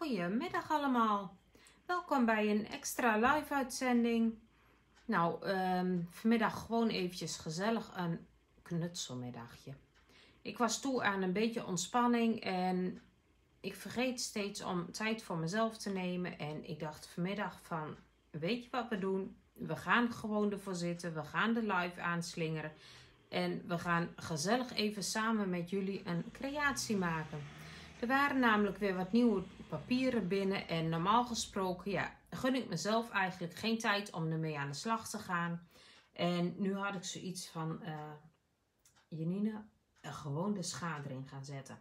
Goedemiddag allemaal. Welkom bij een extra live uitzending. Nou, ehm, vanmiddag gewoon eventjes gezellig een knutselmiddagje. Ik was toe aan een beetje ontspanning en ik vergeet steeds om tijd voor mezelf te nemen. En ik dacht vanmiddag van, weet je wat we doen? We gaan gewoon ervoor zitten. We gaan de live aanslingeren. En we gaan gezellig even samen met jullie een creatie maken. Er waren namelijk weer wat nieuwe papieren binnen. En normaal gesproken, ja, gun ik mezelf eigenlijk geen tijd om ermee aan de slag te gaan. En nu had ik zoiets van, uh, Janine, uh, gewoon de schadering gaan zetten.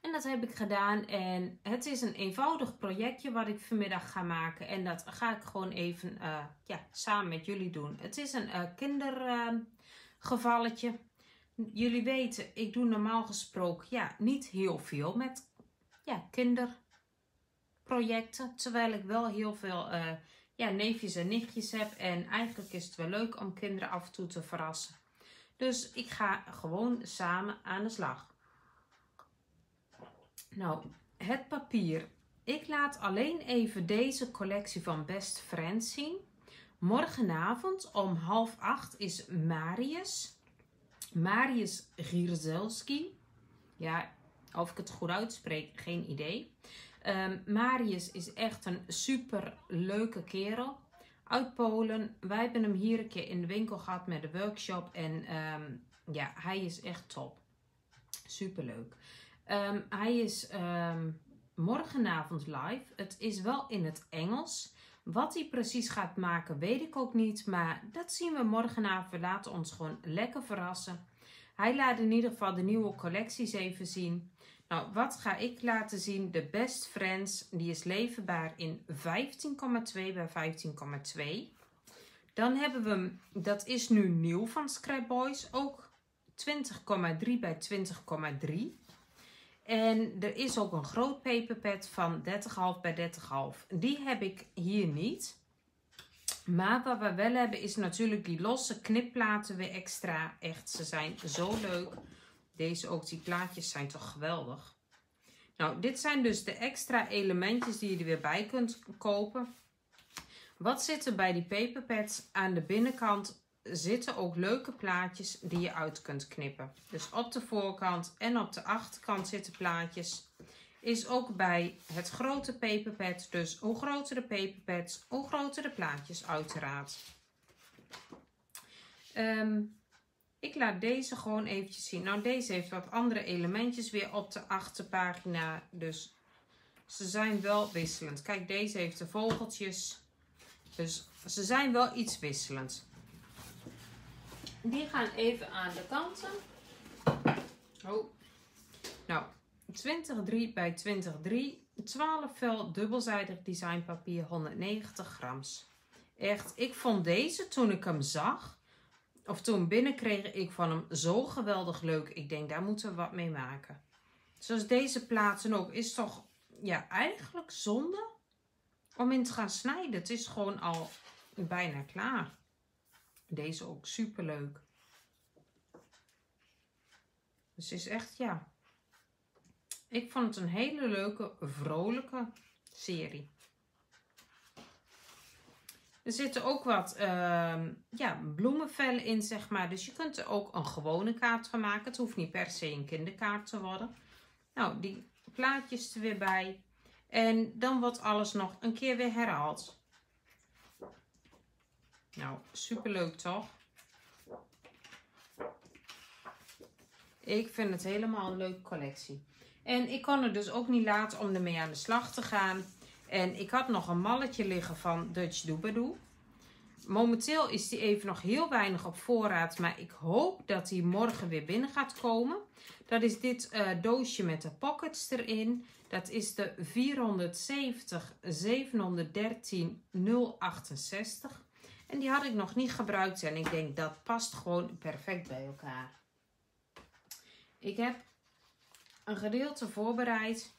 En dat heb ik gedaan. En het is een eenvoudig projectje wat ik vanmiddag ga maken. En dat ga ik gewoon even uh, ja, samen met jullie doen. Het is een kindergevalletje. jullie weten, ik doe normaal gesproken ja, niet heel veel met ja, kinderprojecten. Terwijl ik wel heel veel uh, ja, neefjes en nichtjes heb. En eigenlijk is het wel leuk om kinderen af en toe te verrassen. Dus ik ga gewoon samen aan de slag. Nou, het papier. Ik laat alleen even deze collectie van Best Friends zien. Morgenavond om half acht is Marius. Marius Gierzelski. Ja, of ik het goed uitspreek, geen idee. Um, Marius is echt een super leuke kerel. Uit Polen. Wij hebben hem hier een keer in de winkel gehad met de workshop. En um, ja, hij is echt top. Super leuk. Um, hij is morgenavond live. Het is wel in het Engels. Wat hij precies gaat maken, weet ik ook niet. Maar dat zien we morgenavond. We laten ons gewoon lekker verrassen. Hij laat in ieder geval de nieuwe collecties even zien. Nou, wat ga ik laten zien? De Best Friends. Die is leverbaar in 15,2 bij 15,2. Dan hebben we, dat is nu nieuw van Scrap Boys, ook 20,3 bij 20,3. En er is ook een groot paperpad van 30,5 bij 30,5. Die heb ik hier niet. Maar wat we wel hebben is natuurlijk die losse knipplaten weer extra. Echt, ze zijn zo leuk. Deze ook, die plaatjes zijn toch geweldig. Nou, dit zijn dus de extra elementjes die je er weer bij kunt kopen. Wat zit er bij die paperpads? Aan de binnenkant zitten ook leuke plaatjes die je uit kunt knippen. Dus op de voorkant en op de achterkant zitten plaatjes. Is ook bij het grote paperpad. Dus hoe groter de paperpads, hoe groter de plaatjes uiteraard. Um, ik laat deze gewoon eventjes zien. Nou, deze heeft wat andere elementjes weer op de achterpagina. Dus ze zijn wel wisselend. Kijk, deze heeft de vogeltjes. Dus ze zijn wel iets wisselend. Die gaan even aan de kanten. Oh. Nou, 20,3 bij 20,3. 12 vel dubbelzijdig designpapier, 190 grams. Echt, ik vond deze toen ik hem zag, of toen binnenkreeg ik van hem zo geweldig leuk. Ik denk, daar moeten we wat mee maken. Zoals deze plaatsen ook, is toch ja, eigenlijk zonde om in te gaan snijden. Het is gewoon al bijna klaar. Deze ook super leuk. Dus het is echt, ja. Ik vond het een hele leuke, vrolijke serie. Er zitten ook wat uh, ja, bloemenvellen in, zeg maar. Dus je kunt er ook een gewone kaart van maken. Het hoeft niet per se een kinderkaart te worden. Nou, die plaatjes er weer bij. En dan wordt alles nog een keer weer herhaald. Nou, super leuk toch? Ik vind het helemaal een leuke collectie. En ik kon er dus ook niet laten om ermee aan de slag te gaan. En ik had nog een malletje liggen van Dutch Doobadoo. Momenteel is die even nog heel weinig op voorraad. Maar ik hoop dat die morgen weer binnen gaat komen. Dat is dit uh, doosje met de pockets erin. Dat is de 470 713 068. En die had ik nog niet gebruikt. En ik denk dat past gewoon perfect bij elkaar. Ik heb een gedeelte voorbereid.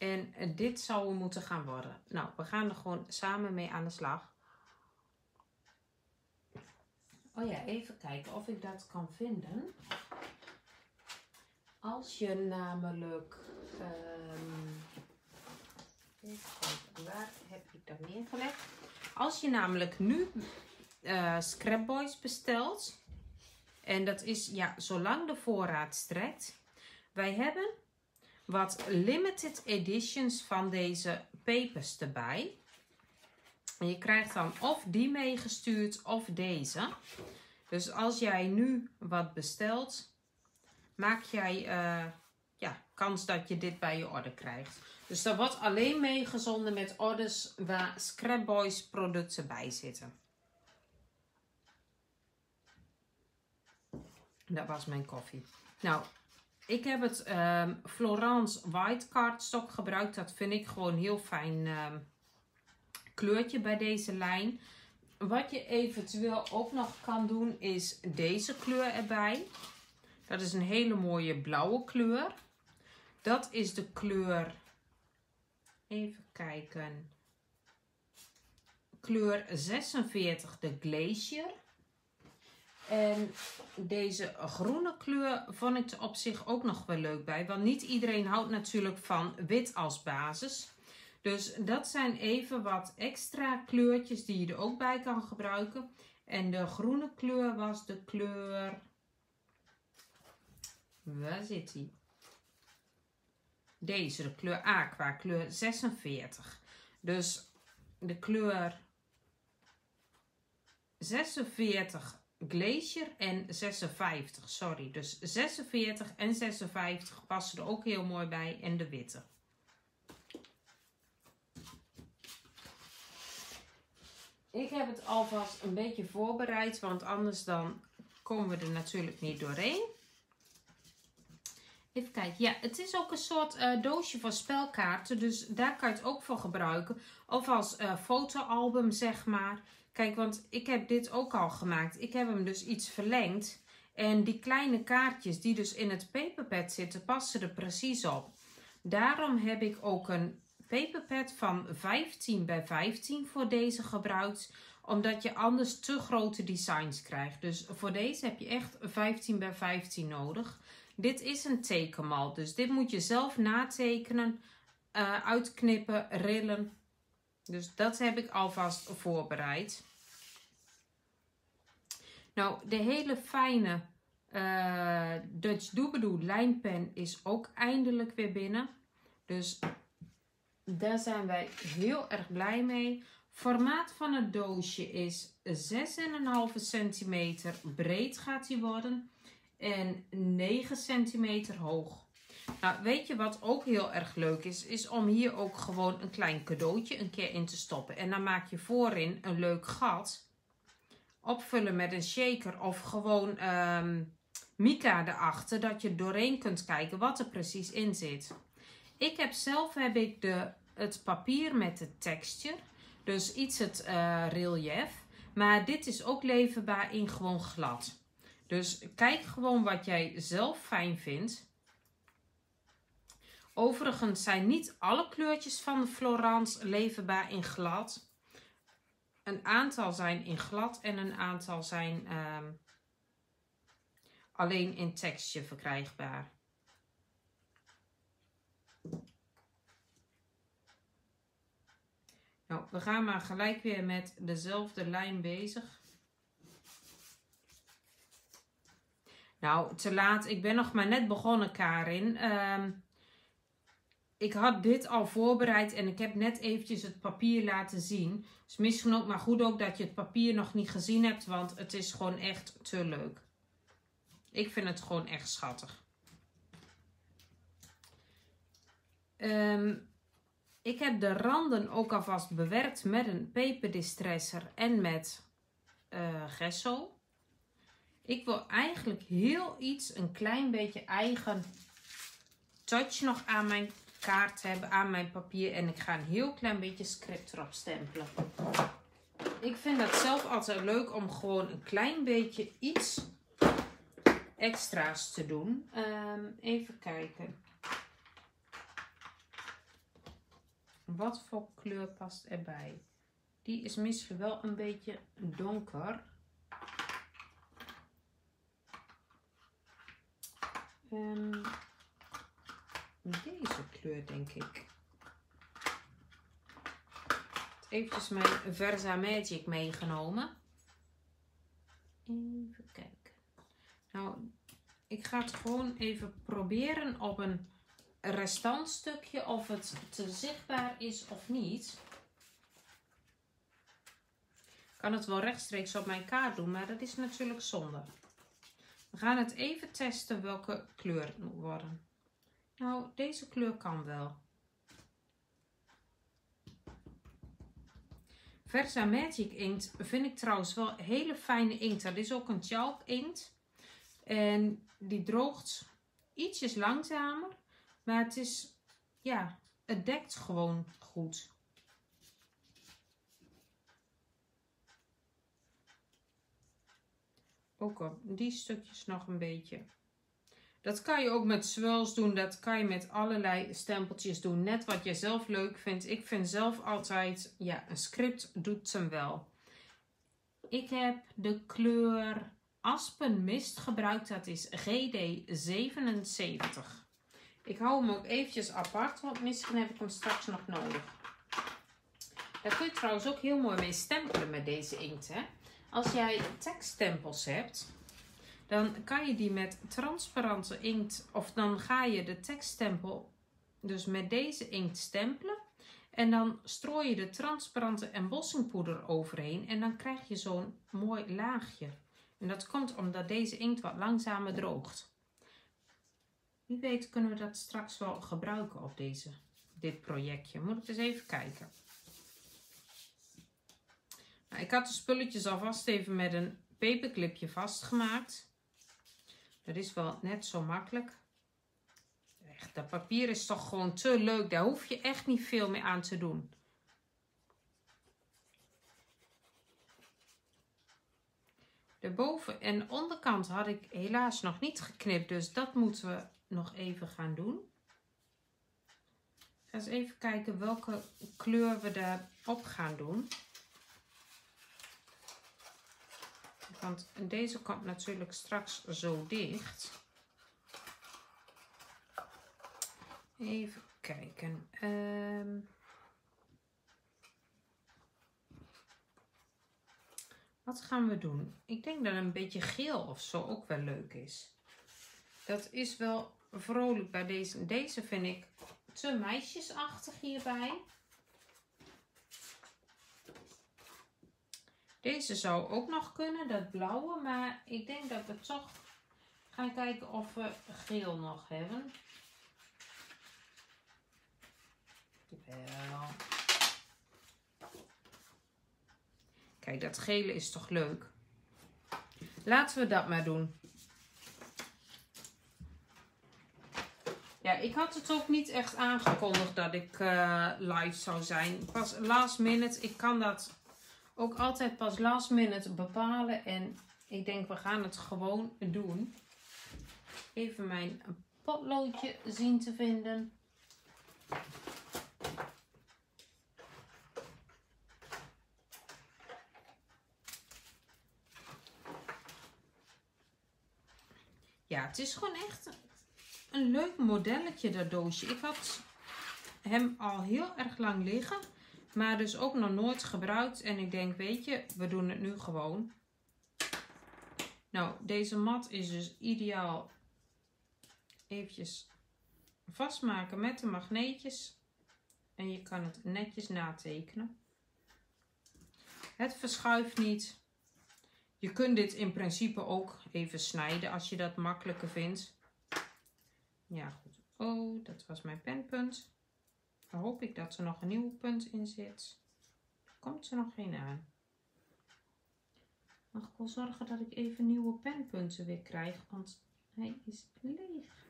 En dit zou moeten gaan worden. Nou, we gaan er gewoon samen mee aan de slag. Oh ja, even kijken of ik dat kan vinden. Als je namelijk Ehm, even waar heb ik dat neergelegd? Als je namelijk nu uh, Scrapboys bestelt, en dat is ja, zolang de voorraad strekt, wij hebben wat limited editions van deze papers erbij. En je krijgt dan of die meegestuurd of deze. Dus als jij nu wat bestelt, maak jij uh, ja, kans dat je dit bij je order krijgt. Dus dat wordt alleen meegezonden met orders waar Scrapboys producten bij zitten. Dat was mijn koffie. Nou, ik heb het um, Florence White Cardstock gebruikt. Dat vind ik gewoon heel fijn um, kleurtje bij deze lijn. Wat je eventueel ook nog kan doen is deze kleur erbij. Dat is een hele mooie blauwe kleur. Dat is de kleur, even kijken, kleur 46, de Glacier. En deze groene kleur vond ik op zich ook nog wel leuk bij. Want niet iedereen houdt natuurlijk van wit als basis. Dus dat zijn even wat extra kleurtjes die je er ook bij kan gebruiken. En de groene kleur was de kleur... Waar zit die? Deze, de kleur aqua, kleur 46. Dus de kleur 46 Glacier en 56, sorry. Dus 46 en 56 passen er ook heel mooi bij en de witte. Ik heb het alvast een beetje voorbereid, want anders dan komen we er natuurlijk niet doorheen. Even kijken. Ja, het is ook een soort uh, doosje voor spelkaarten. Dus daar kan je het ook voor gebruiken. Of als uh, fotoalbum, zeg maar. Kijk, want ik heb dit ook al gemaakt. Ik heb hem dus iets verlengd. En die kleine kaartjes die dus in het paperpad zitten, passen er precies op. Daarom heb ik ook een paperpad van 15 bij 15 voor deze gebruikt. Omdat je anders te grote designs krijgt. Dus voor deze heb je echt 15 bij 15 nodig. Dit is een tekenmal. Dus dit moet je zelf natekenen, uh, uitknippen, rillen. Dus dat heb ik alvast voorbereid. Nou, de hele fijne uh, Dutch Doobadoo lijnpen is ook eindelijk weer binnen. Dus daar zijn wij heel erg blij mee. Formaat van het doosje is 6,5 centimeter breed gaat hij worden. En 9 centimeter hoog. Nou, weet je wat ook heel erg leuk is? Is om hier ook gewoon een klein cadeautje een keer in te stoppen. En dan maak je voorin een leuk gat. Opvullen met een shaker of gewoon um, mica erachter. Dat je doorheen kunt kijken wat er precies in zit. Ik heb zelf heb ik de, het papier met de texture. Dus iets het uh, relief. Maar dit is ook leverbaar in gewoon glad. Dus kijk gewoon wat jij zelf fijn vindt. Overigens zijn niet alle kleurtjes van de Florence leverbaar in glad. Een aantal zijn in glad en een aantal zijn um, alleen in texture verkrijgbaar. Nou, we gaan maar gelijk weer met dezelfde lijn bezig. Nou, te laat. Ik ben nog maar net begonnen, Karin. Um, ik had dit al voorbereid en ik heb net eventjes het papier laten zien. Dus misschien ook maar goed ook dat je het papier nog niet gezien hebt, want het is gewoon echt te leuk. Ik vind het gewoon echt schattig. Um, ik heb de randen ook alvast bewerkt met een peperdistresser en met uh, gesso. Ik wil eigenlijk heel iets, een klein beetje eigen touch nog aan mijn kaart hebben aan mijn papier. En ik ga een heel klein beetje script erop stempelen. Ik vind dat zelf altijd leuk om gewoon een klein beetje iets extra's te doen. Um, even kijken. Wat voor kleur past erbij? Die is misschien wel een beetje donker. Um, deze kleur, denk ik. Even mijn Versa Magic meegenomen. Even kijken. Nou, ik ga het gewoon even proberen op een restantstukje of het te zichtbaar is of niet. Ik kan het wel rechtstreeks op mijn kaart doen, maar dat is natuurlijk zonde. We gaan het even testen welke kleur het moet worden. Nou, deze kleur kan wel. Versa Magic inkt vind ik trouwens wel hele fijne inkt. Dat is ook een chalk inkt. En die droogt ietsjes langzamer. Maar het is, ja, het dekt gewoon goed. Ook op die stukjes nog een beetje. Dat kan je ook met swirls doen. Dat kan je met allerlei stempeltjes doen. Net wat je zelf leuk vindt. Ik vind zelf altijd, ja, een script doet hem wel. Ik heb de kleur Aspenmist gebruikt. Dat is GD77. Ik hou hem ook eventjes apart, want misschien heb ik hem straks nog nodig. Daar kun je trouwens ook heel mooi mee stempelen met deze inkt. Hè? Als jij tekststempels hebt, dan kan je die met transparante inkt, of dan ga je de tekststempel dus met deze inkt stempelen. En dan strooi je de transparante embossingpoeder overheen en dan krijg je zo'n mooi laagje. En dat komt omdat deze inkt wat langzamer droogt. Wie weet kunnen we dat straks wel gebruiken op deze, dit projectje. Moet ik eens even kijken. Nou, ik had de spulletjes alvast even met een paperclipje vastgemaakt. Dat is wel net zo makkelijk. Echt, dat papier is toch gewoon te leuk. Daar hoef je echt niet veel mee aan te doen. De boven- en onderkant had ik helaas nog niet geknipt. Dus dat moeten we nog even gaan doen. Ga eens even kijken welke kleur we daarop gaan doen. Want deze komt natuurlijk straks zo dicht. Even kijken. Um, wat gaan we doen? Ik denk dat een beetje geel of zo ook wel leuk is. Dat is wel vrolijk bij deze. Deze vind ik te meisjesachtig hierbij. Deze zou ook nog kunnen, dat blauwe. Maar ik denk dat we toch gaan kijken of we geel nog hebben. Kijk, dat gele is toch leuk. Laten we dat maar doen. Ja, ik had het ook niet echt aangekondigd dat ik uh, live zou zijn. Pas last minute. Ik kan dat ook altijd pas last minute bepalen. En ik denk, we gaan het gewoon doen. Even mijn potloodje zien te vinden. Ja, het is gewoon echt een leuk modelletje, dat doosje. Ik had hem al heel erg lang liggen. Maar dus ook nog nooit gebruikt. En ik denk, weet je, we doen het nu gewoon. Nou, deze mat is dus ideaal. Eventjes vastmaken met de magneetjes. En je kan het netjes natekenen. Het verschuift niet. Je kunt dit in principe ook even snijden als je dat makkelijker vindt. Ja, goed. Oh, dat was mijn penpunt. Dan hoop ik dat er nog een nieuwe punt in zit. Komt er nog geen aan. Mag ik wel zorgen dat ik even nieuwe penpunten weer krijg, want hij is leeg.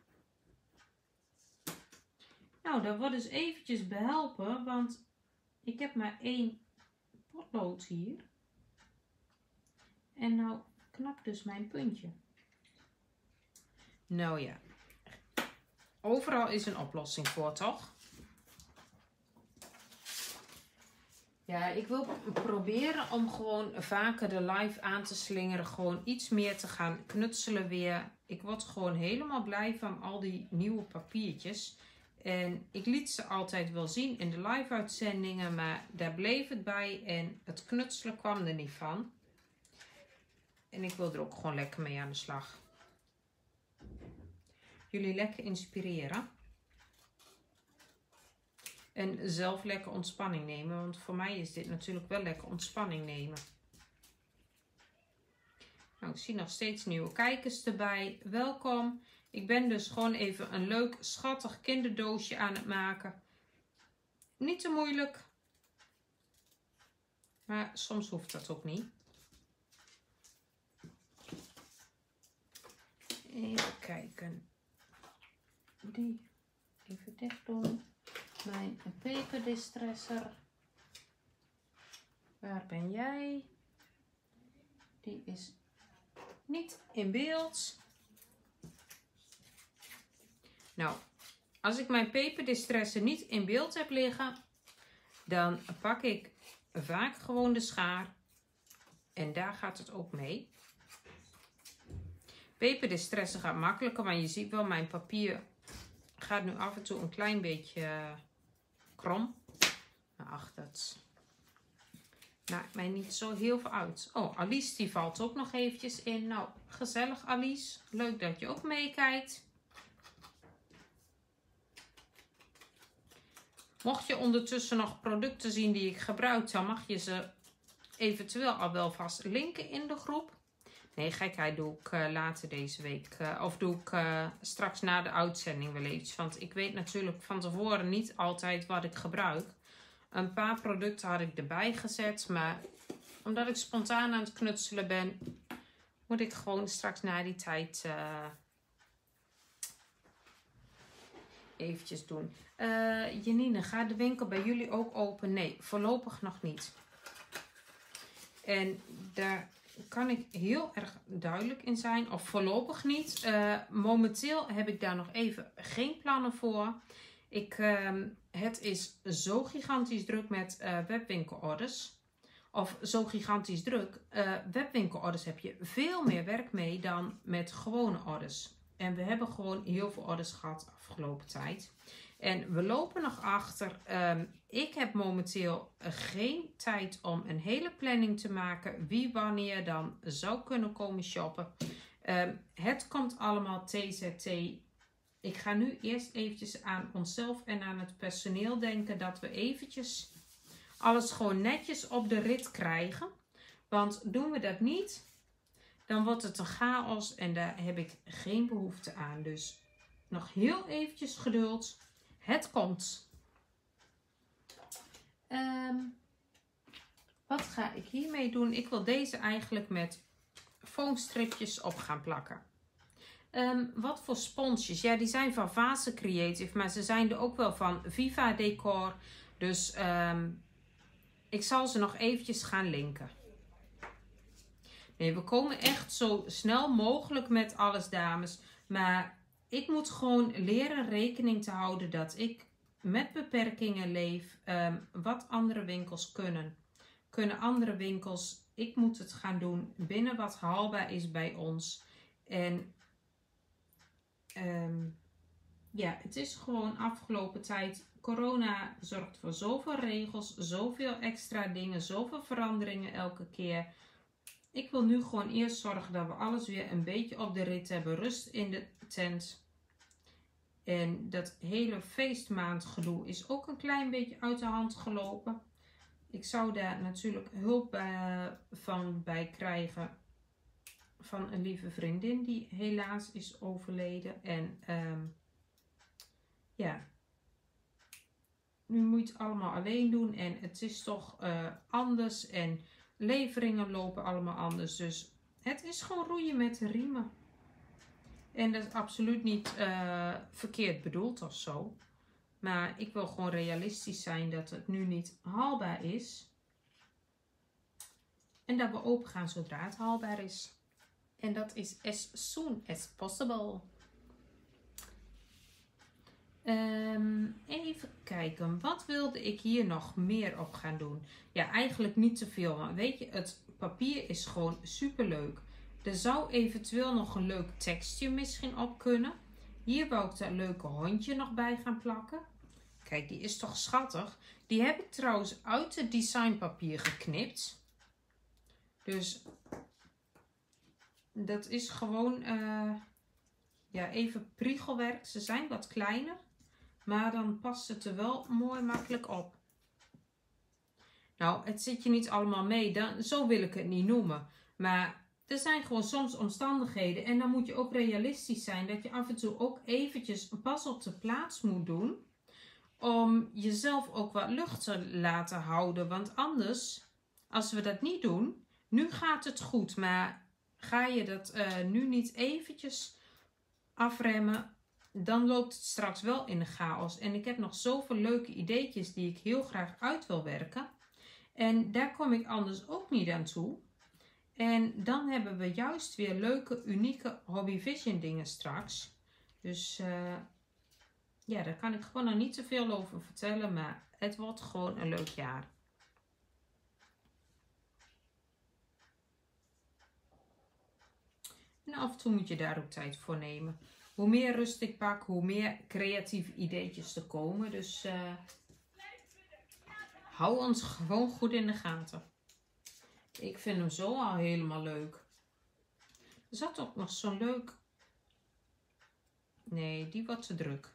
Nou, dat wordt dus eventjes behelpen, want ik heb maar één potlood hier. En nou knapt dus mijn puntje. Nou ja, overal is een oplossing voor, toch? Ja, ik wil proberen om gewoon vaker de live aan te slingeren. Gewoon iets meer te gaan knutselen weer. Ik word gewoon helemaal blij van al die nieuwe papiertjes. En ik liet ze altijd wel zien in de live uitzendingen, maar daar bleef het bij en het knutselen kwam er niet van. En ik wil er ook gewoon lekker mee aan de slag. Jullie lekker inspireren. En zelf lekker ontspanning nemen, want voor mij is dit natuurlijk wel lekker ontspanning nemen. Nou, ik zie nog steeds nieuwe kijkers erbij. Welkom. Ik ben dus gewoon even een leuk, schattig kinderdoosje aan het maken. Niet te moeilijk. Maar soms hoeft dat ook niet. Even kijken. Die even dicht doen. Mijn peperdistresser. Waar ben jij? Die is niet in beeld. Nou, als ik mijn peperdistresser niet in beeld heb liggen, dan pak ik vaak gewoon de schaar. En daar gaat het ook mee. Peperdistresser gaat makkelijker, maar je ziet wel, mijn papier gaat nu af en toe een klein beetje krom. Maar ach, dat maakt mij niet zo heel veel uit. Oh, Alice die valt ook nog eventjes in. Nou, gezellig Alice. Leuk dat je ook meekijkt. Mocht je ondertussen nog producten zien die ik gebruik, dan mag je ze eventueel al wel vast linken in de groep. Nee, gekheid doe ik uh, later deze week. Uh, of doe ik uh, straks na de uitzending wel iets. Want ik weet natuurlijk van tevoren niet altijd wat ik gebruik. Een paar producten had ik erbij gezet. Maar omdat ik spontaan aan het knutselen ben, moet ik gewoon straks na die tijd eventjes doen. Janine, gaat de winkel bij jullie ook open? Nee, voorlopig nog niet. En daar kan ik heel erg duidelijk in zijn. Of voorlopig niet. Uh, momenteel heb ik daar nog even geen plannen voor. Ik, uh, het is zo gigantisch druk met uh, webwinkelorders. Of zo gigantisch druk. webwinkelorders heb je veel meer werk mee dan met gewone orders. En we hebben gewoon heel veel orders gehad afgelopen tijd. En we lopen nog achter. Um, ik heb momenteel geen tijd om een hele planning te maken. Wie wanneer dan zou kunnen komen shoppen. Um, het komt allemaal TZT. Ik ga nu eerst eventjes aan onszelf en aan het personeel denken. Dat we eventjes alles gewoon netjes op de rit krijgen. Want doen we dat niet, dan wordt het een chaos en daar heb ik geen behoefte aan. Dus nog heel eventjes geduld. Het komt. Um, wat ga ik hiermee doen? Ik wil deze eigenlijk met foamstripjes op gaan plakken. Um, wat voor sponsjes? Ja, die zijn van Vase Creative, maar ze zijn er ook wel van Viva Decor. Dus um, ik zal ze nog eventjes gaan linken. Nee, we komen echt zo snel mogelijk met alles, dames. Maar ik moet gewoon leren rekening te houden dat ik met beperkingen leef. Um, wat andere winkels kunnen. Kunnen andere winkels. Ik moet het gaan doen binnen wat haalbaar is bij ons. En um, ja, het is gewoon afgelopen tijd. Corona zorgt voor zoveel regels, zoveel extra dingen, zoveel veranderingen elke keer. Ik wil nu gewoon eerst zorgen dat we alles weer een beetje op de rit hebben. Rust in de tent. En dat hele feestmaandgedoe is ook een klein beetje uit de hand gelopen. Ik zou daar natuurlijk hulp eh, van bij krijgen van een lieve vriendin die helaas is overleden. En um, ja, nu moet je het allemaal alleen doen en het is toch uh, anders en leveringen lopen allemaal anders. Dus het is gewoon roeien met riemen. En dat is absoluut niet uh, verkeerd bedoeld of zo. Maar ik wil gewoon realistisch zijn dat het nu niet haalbaar is. En dat we open gaan zodra het haalbaar is. En dat is as soon as possible. Um, even kijken, wat wilde ik hier nog meer op gaan doen? Ja, eigenlijk niet te veel. Maar weet je, het papier is gewoon super leuk. Er zou eventueel nog een leuk tekstje misschien op kunnen. Hier wou ik dat leuke hondje nog bij gaan plakken. Kijk, die is toch schattig. Die heb ik trouwens uit het designpapier geknipt. Dus dat is gewoon uh, ja, even priegelwerk. Ze zijn wat kleiner. Maar dan past het er wel mooi makkelijk op. Nou, het zit je niet allemaal mee. Dan, zo wil ik het niet noemen. Maar er zijn gewoon soms omstandigheden. En dan moet je ook realistisch zijn. Dat je af en toe ook eventjes een pas op de plaats moet doen. Om jezelf ook wat lucht te laten houden. Want anders, als we dat niet doen. Nu gaat het goed. Maar ga je dat uh, nu niet eventjes afremmen. Dan loopt het straks wel in de chaos. En ik heb nog zoveel leuke ideetjes die ik heel graag uit wil werken. En daar kom ik anders ook niet aan toe. En dan hebben we juist weer leuke, unieke Hobby Vision dingen straks. Dus uh, ja, daar kan ik gewoon nog niet te veel over vertellen. Maar het wordt gewoon een leuk jaar. En af en toe moet je daar ook tijd voor nemen. Hoe meer rust ik pak, hoe meer creatieve ideetjes er komen. Dus uh, hou ons gewoon goed in de gaten. Ik vind hem zo al helemaal leuk. Zat ook nog zo'n leuk... Nee, die wordt te druk.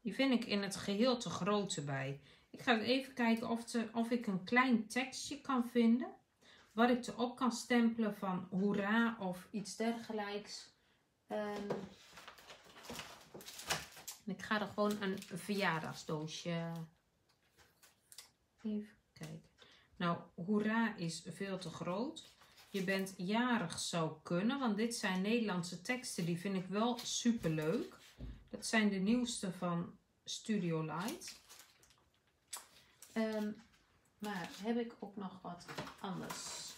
Die vind ik in het geheel te groot erbij. Ik ga even kijken of, te, of ik een klein tekstje kan vinden. Wat ik erop kan stempelen van hoera of iets dergelijks. Um, ik ga er gewoon een verjaardagsdoosje. Even kijken. Nou, hoera is veel te groot. Je bent jarig zou kunnen, want dit zijn Nederlandse teksten. Die vind ik wel super leuk. Dat zijn de nieuwste van Studio Light. Um, maar heb ik ook nog wat anders?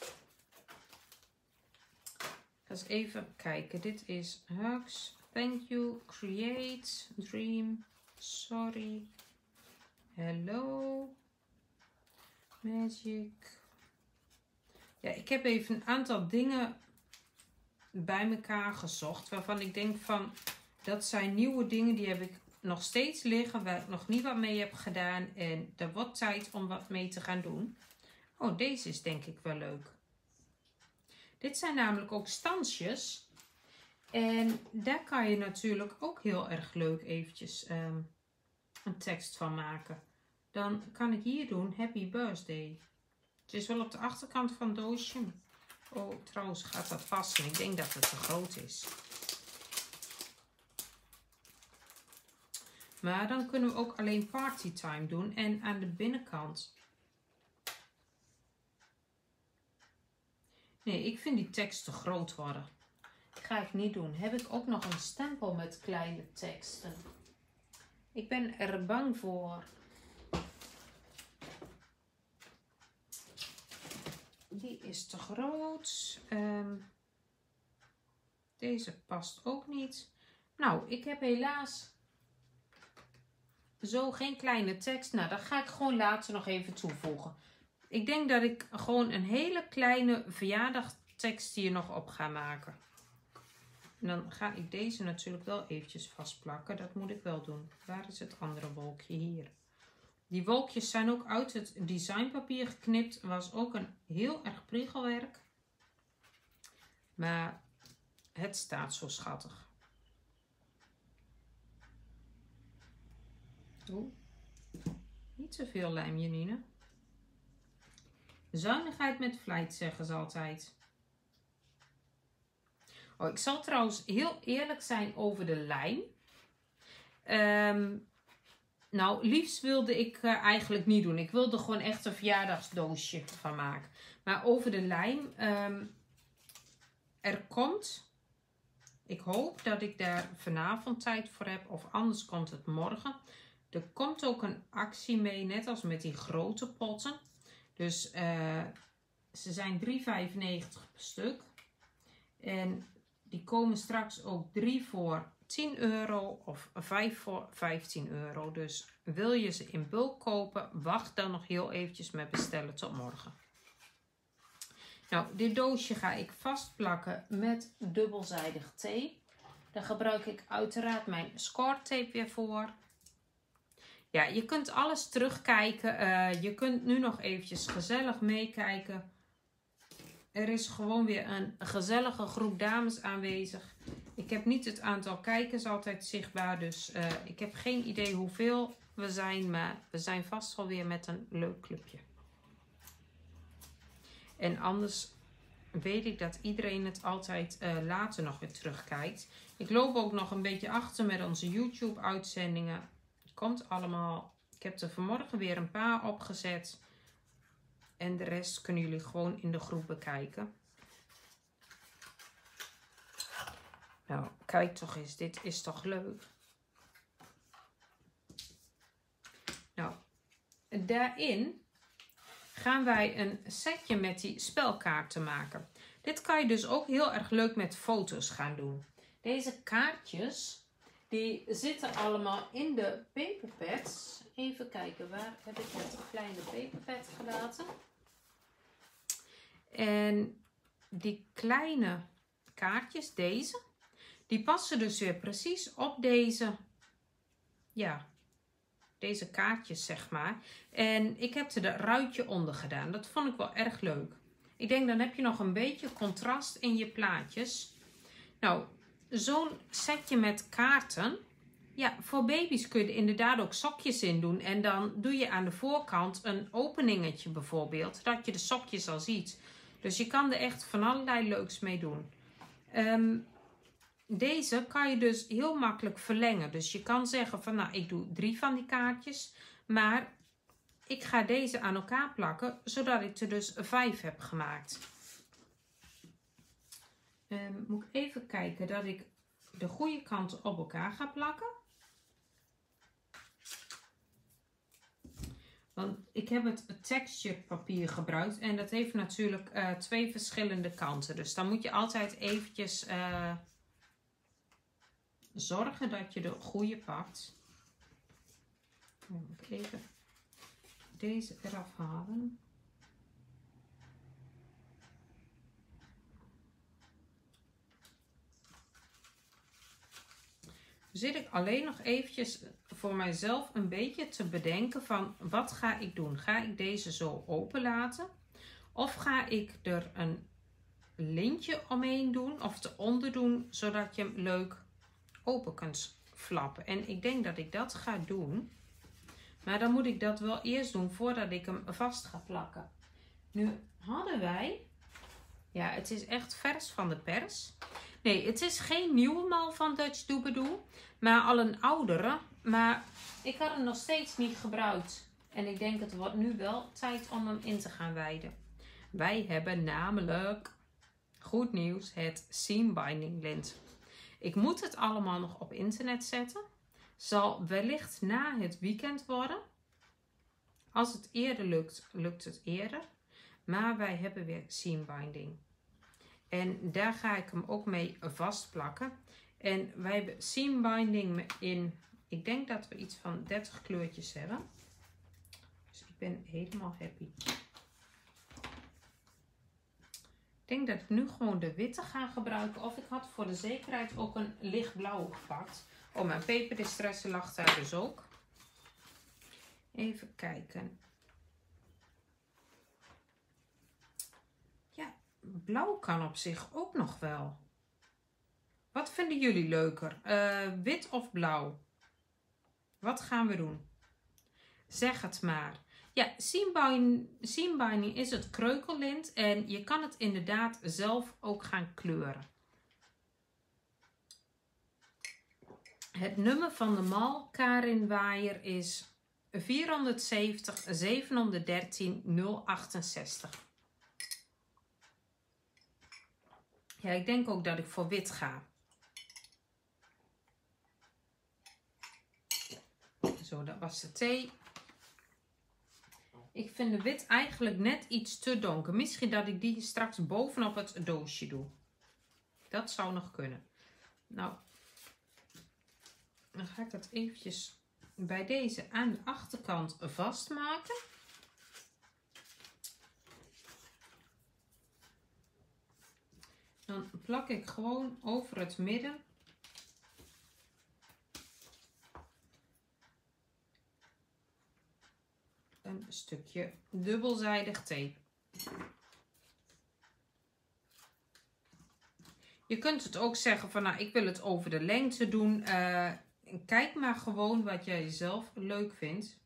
Ga eens even kijken. Dit is Hugs. Thank you. Create. Dream. Sorry. Hello. Magic. Ja, ik heb even een aantal dingen bij elkaar gezocht. Waarvan ik denk van, dat zijn nieuwe dingen. Die heb ik nog steeds liggen waar ik nog niet wat mee heb gedaan. En er wordt tijd om wat mee te gaan doen. Oh, deze is denk ik wel leuk. Dit zijn namelijk ook stansjes. En daar kan je natuurlijk ook heel erg leuk eventjes um, een tekst van maken. Dan kan ik hier doen Happy Birthday. Het is wel op de achterkant van het doosje. Oh, trouwens gaat dat passen. Ik denk dat het te groot is. Maar dan kunnen we ook alleen partytime doen. En aan de binnenkant. Nee, ik vind die tekst te groot worden. ga ik niet doen. Heb ik ook nog een stempel met kleine teksten. Ik ben er bang voor. Die is te groot. Um, deze past ook niet. Nou, ik heb helaas zo geen kleine tekst. Nou, dat ga ik gewoon later nog even toevoegen. Ik denk dat ik gewoon een hele kleine verjaardagtekst hier nog op ga maken. En dan ga ik deze natuurlijk wel eventjes vastplakken. Dat moet ik wel doen. Waar is het andere wolkje hier? Die wolkjes zijn ook uit het designpapier geknipt. Was ook een heel erg priegelwerk. Maar het staat zo schattig. Oeh. Niet zoveel lijm, Janine. Zuinigheid met vlijt, zeggen ze altijd. Oh, ik zal trouwens heel eerlijk zijn over de lijm. Um, nou, liefst wilde ik uh, eigenlijk niet doen. Ik wilde gewoon echt een verjaardagsdoosje van maken. Maar over de lijm. Um, er komt. Ik hoop dat ik daar vanavond tijd voor heb. Of anders komt het morgen. Er komt ook een actie mee, net als met die grote potten. Dus uh, ze zijn 3,95 per stuk. En die komen straks ook 3 voor 10 euro of 5 voor 15 euro. Dus wil je ze in bulk kopen, wacht dan nog heel eventjes met bestellen tot morgen. Nou, dit doosje ga ik vastplakken met dubbelzijdig tape. Daar gebruik ik uiteraard mijn score tape weer voor. Ja, je kunt alles terugkijken. Uh, je kunt nu nog eventjes gezellig meekijken. Er is gewoon weer een gezellige groep dames aanwezig. Ik heb niet het aantal kijkers altijd zichtbaar. Dus uh, ik heb geen idee hoeveel we zijn. Maar we zijn vast wel weer met een leuk clubje. En anders weet ik dat iedereen het altijd uh, later nog weer terugkijkt. Ik loop ook nog een beetje achter met onze YouTube uitzendingen. Het komt allemaal. Ik heb er vanmorgen weer een paar opgezet. En de rest kunnen jullie gewoon in de groep bekijken. Nou, kijk toch eens. Dit is toch leuk. Nou, daarin gaan wij een setje met die spelkaarten maken. Dit kan je dus ook heel erg leuk met foto's gaan doen. Deze kaartjes, die zitten allemaal in de paperpads. Even kijken, waar heb ik het kleine paperpad gelaten? En die kleine kaartjes, deze, die passen dus weer precies op deze, ja, deze kaartjes zeg maar. En ik heb er de ruitje onder gedaan. Dat vond ik wel erg leuk. Ik denk dan heb je nog een beetje contrast in je plaatjes. Nou, zo'n setje met kaarten. Ja, voor baby's kun je er inderdaad ook sokjes in doen. En dan doe je aan de voorkant een openingetje bijvoorbeeld. Dat je de sokjes al ziet. Dus je kan er echt van allerlei leuks mee doen. Ehm, deze kan je dus heel makkelijk verlengen. Dus je kan zeggen van nou ik doe drie van die kaartjes. Maar ik ga deze aan elkaar plakken. Zodat ik er dus vijf heb gemaakt. Um, moet ik even kijken dat ik de goede kanten op elkaar ga plakken. Want ik heb het texture papier gebruikt en dat heeft natuurlijk uh, twee verschillende kanten. Dus dan moet je altijd eventjes uh, zorgen dat je de goede pakt. Even deze eraf halen. zit ik alleen nog eventjes voor mijzelf een beetje te bedenken van wat ga ik doen? Ga ik deze zo open laten? Of ga ik er een lintje omheen doen of eronder doen zodat je hem leuk open flappen? En ik denk dat ik dat ga doen. Maar dan moet ik dat wel eerst doen voordat ik hem vast ga plakken. Nu hadden wij, ja het is echt vers van de pers. Nee, het is geen nieuwe mal van Dutch Doobadoo. Maar al een oudere. Maar ik had hem nog steeds niet gebruikt. En ik denk het wordt nu wel tijd om hem in te gaan wijden. Wij hebben namelijk, goed nieuws, het seam binding lint. Ik moet het allemaal nog op internet zetten. Zal wellicht na het weekend worden. Als het eerder lukt, lukt het eerder. Maar wij hebben weer seam binding. En daar ga ik hem ook mee vastplakken. En wij hebben seam binding in, ik denk dat we iets van 30 kleurtjes hebben. Dus ik ben helemaal happy. Ik denk dat ik nu gewoon de witte ga gebruiken. Of ik had voor de zekerheid ook een lichtblauw gepakt. Oh, mijn peperdistressen lag daar dus ook. Even kijken. Ja, blauw kan op zich ook nog wel. Wat vinden jullie leuker? Uh, wit of blauw? Wat gaan we doen? Zeg het maar. Ja, seambinding is het kreukellint en je kan het inderdaad zelf ook gaan kleuren. Het nummer van de mal Karin Waaier is 470 713 068. Ja, ik denk ook dat ik voor wit ga. Zo, dat was de thee. Ik vind de wit eigenlijk net iets te donker. Misschien dat ik die straks bovenop het doosje doe. Dat zou nog kunnen. Nou, dan ga ik dat eventjes bij deze aan de achterkant vastmaken. Dan plak ik gewoon over het midden een stukje dubbelzijdig tape. Je kunt het ook zeggen van nou ik wil het over de lengte doen. Uh, kijk maar gewoon wat jij zelf leuk vindt.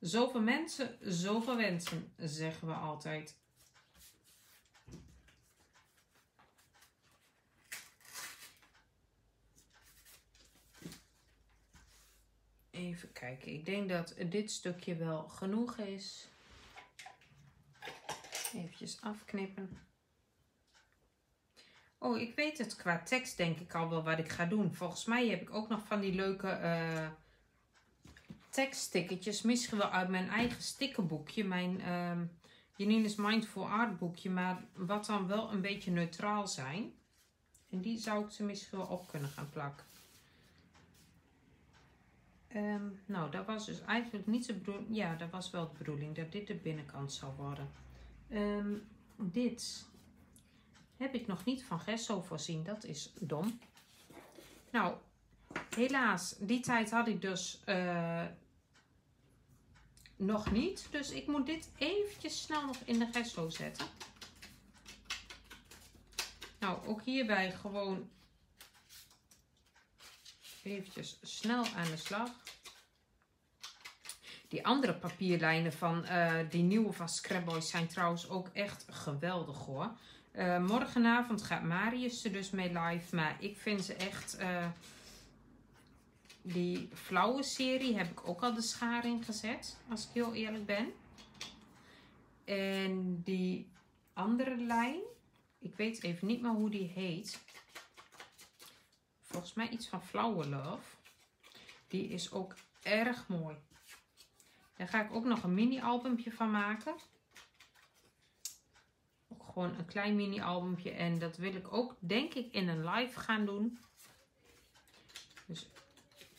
Zoveel mensen, zoveel wensen, zeggen we altijd. Even kijken. Ik denk dat dit stukje wel genoeg is. Even afknippen. Oh, ik weet het. Qua tekst denk ik al wel wat ik ga doen. Volgens mij heb ik ook nog van die leuke uh, tekststickertjes. Misschien wel uit mijn eigen stickerboekje. Mijn uh, Janine's Mindful Art boekje. Maar wat dan wel een beetje neutraal zijn. En die zou ik er misschien wel op kunnen gaan plakken. Ehm, nou, dat was dus eigenlijk niet de bedoeling. Ja, dat was wel de bedoeling dat dit de binnenkant zou worden. Ehm, dit heb ik nog niet van gesso voorzien. Dat is dom. Nou, helaas, die tijd had ik dus uh, nog niet. Dus ik moet dit eventjes snel nog in de gesso zetten. Nou, ook hierbij gewoon eventjes snel aan de slag. Die andere papierlijnen van uh, die nieuwe van Scrapboys zijn trouwens ook echt geweldig hoor. Uh, morgenavond gaat Marius er dus mee live. Maar ik vind ze echt... Uh, die flauwe serie heb ik ook al de schaar in gezet. Als ik heel eerlijk ben. En die andere lijn. Ik weet even niet meer hoe die heet. Volgens mij iets van Flower Love. Die is ook erg mooi. Daar ga ik ook nog een mini albumpje van maken gewoon een klein mini albumpje. En dat wil ik ook denk ik in een live gaan doen. Dus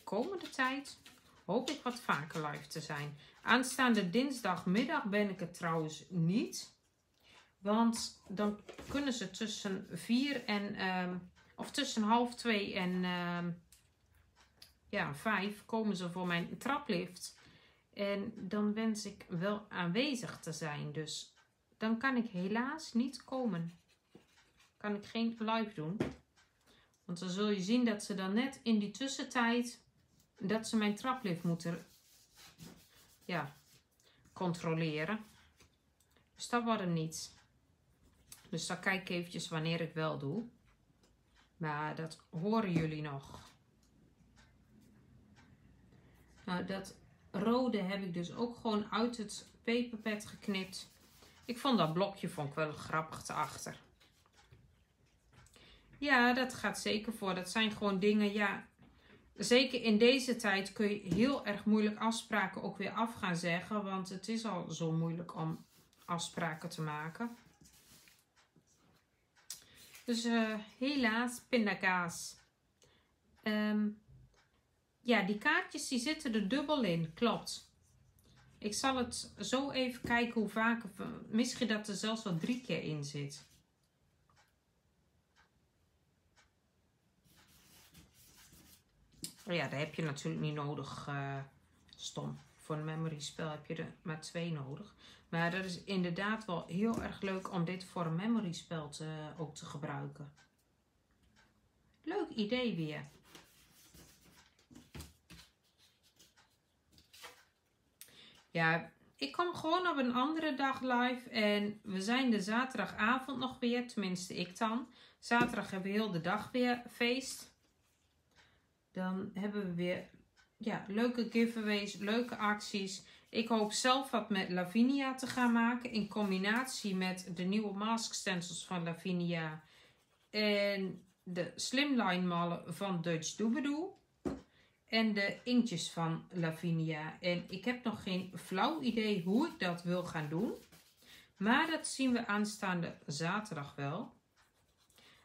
komende tijd hoop ik wat vaker live te zijn. Aanstaande dinsdagmiddag ben ik het trouwens niet. Want dan kunnen ze tussen vier en... Ehm, of tussen half twee en... Uh, ja, vijf komen ze voor mijn traplift. En dan wens ik wel aanwezig te zijn. Dus dan kan ik helaas niet komen. Kan ik geen live doen. Want dan zul je zien dat ze dan net in die tussentijd, dat ze mijn traplift moeten ja, controleren. Dus dat wordt hem niet. Dus dan kijk ik eventjes wanneer ik wel doe. Maar dat horen jullie nog. Nou, dat rode heb ik dus ook gewoon uit het paperpad geknipt. Ik vond dat blokje vond ik wel grappig te achter. Ja, dat gaat zeker voor. Dat zijn gewoon dingen, ja... Zeker in deze tijd kun je heel erg moeilijk afspraken ook weer af gaan zeggen. Want het is al zo moeilijk om afspraken te maken. Dus uh, helaas, pindakaas. Um, ja, die kaartjes die zitten er dubbel in, klopt. Ik zal het zo even kijken hoe vaak, misschien dat er zelfs wel drie keer in zit. Ja, daar heb je natuurlijk niet nodig, uh, stom. Voor een memory spel heb je er maar twee nodig. Maar dat is inderdaad wel heel erg leuk om dit voor een memory spel te, ook te gebruiken. Leuk idee weer. Ja, ik kom gewoon op een andere dag live. En we zijn de zaterdagavond nog weer. Tenminste, ik dan. Zaterdag hebben we heel de dag weer feest. Dan hebben we weer ja, leuke giveaways, leuke acties. Ik hoop zelf wat met Lavinia te gaan maken. In combinatie met de nieuwe mask stencils van Lavinia. En de slimline mallen van Dutch Doobadoo en de inktjes van Lavinia. En ik heb nog geen flauw idee hoe ik dat wil gaan doen. Maar dat zien we aanstaande zaterdag wel.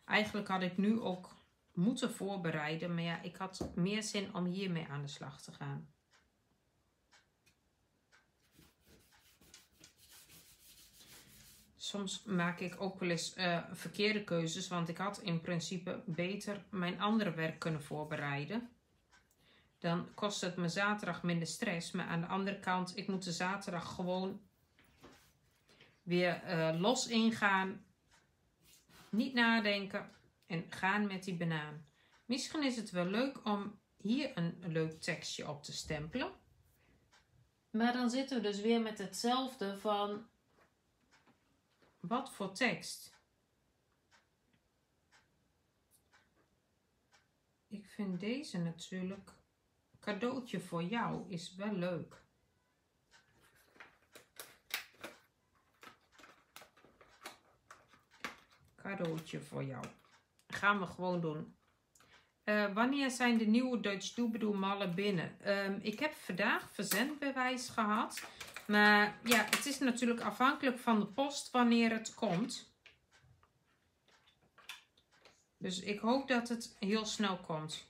Eigenlijk had ik nu ook moeten voorbereiden. Maar ja, ik had meer zin om hiermee aan de slag te gaan. soms maak ik ook wel eens uh, verkeerde keuzes. Want ik had in principe beter mijn andere werk kunnen voorbereiden. Dan kost het me zaterdag minder stress. Maar aan de andere kant, ik moet de zaterdag gewoon weer uh, los ingaan. Niet nadenken en gaan met die banaan. Misschien is het wel leuk om hier een leuk tekstje op te stempelen. Maar dan zitten we dus weer met hetzelfde van wat voor tekst? Ik vind deze natuurlijk cadeautje voor jou is wel leuk. Cadeautje voor jou. Gaan we gewoon doen. Uh, wanneer zijn de nieuwe Dutch Doebedoe mallen binnen? Um, ik heb vandaag verzendbewijs gehad. Maar ja, het is natuurlijk afhankelijk van de post wanneer het komt. Dus ik hoop dat het heel snel komt.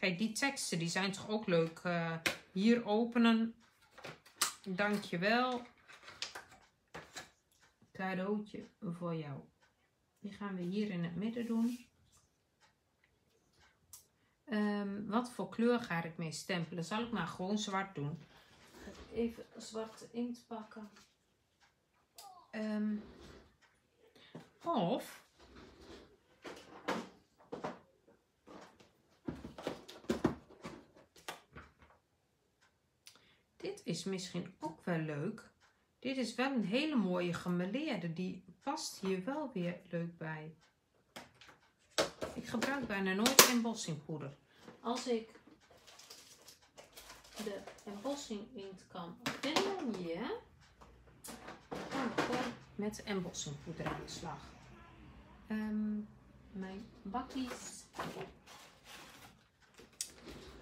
Kijk, die teksten die zijn toch ook leuk. Uh, hier openen. Dankjewel. Cadeautje voor jou. Die gaan we hier in het midden doen. Um, wat voor kleur ga ik mee stempelen? Zal ik maar gewoon zwart doen? Even zwarte inkt pakken. Um, of dit is misschien ook wel leuk. Dit is wel een hele mooie gemeleerde. Die past hier wel weer leuk bij. Ik gebruik bijna nooit embossingpoeder. Als ik de embossing inkt kan vinden, dan ik met embossingpoeder aan de slag. Um, mijn bakjes.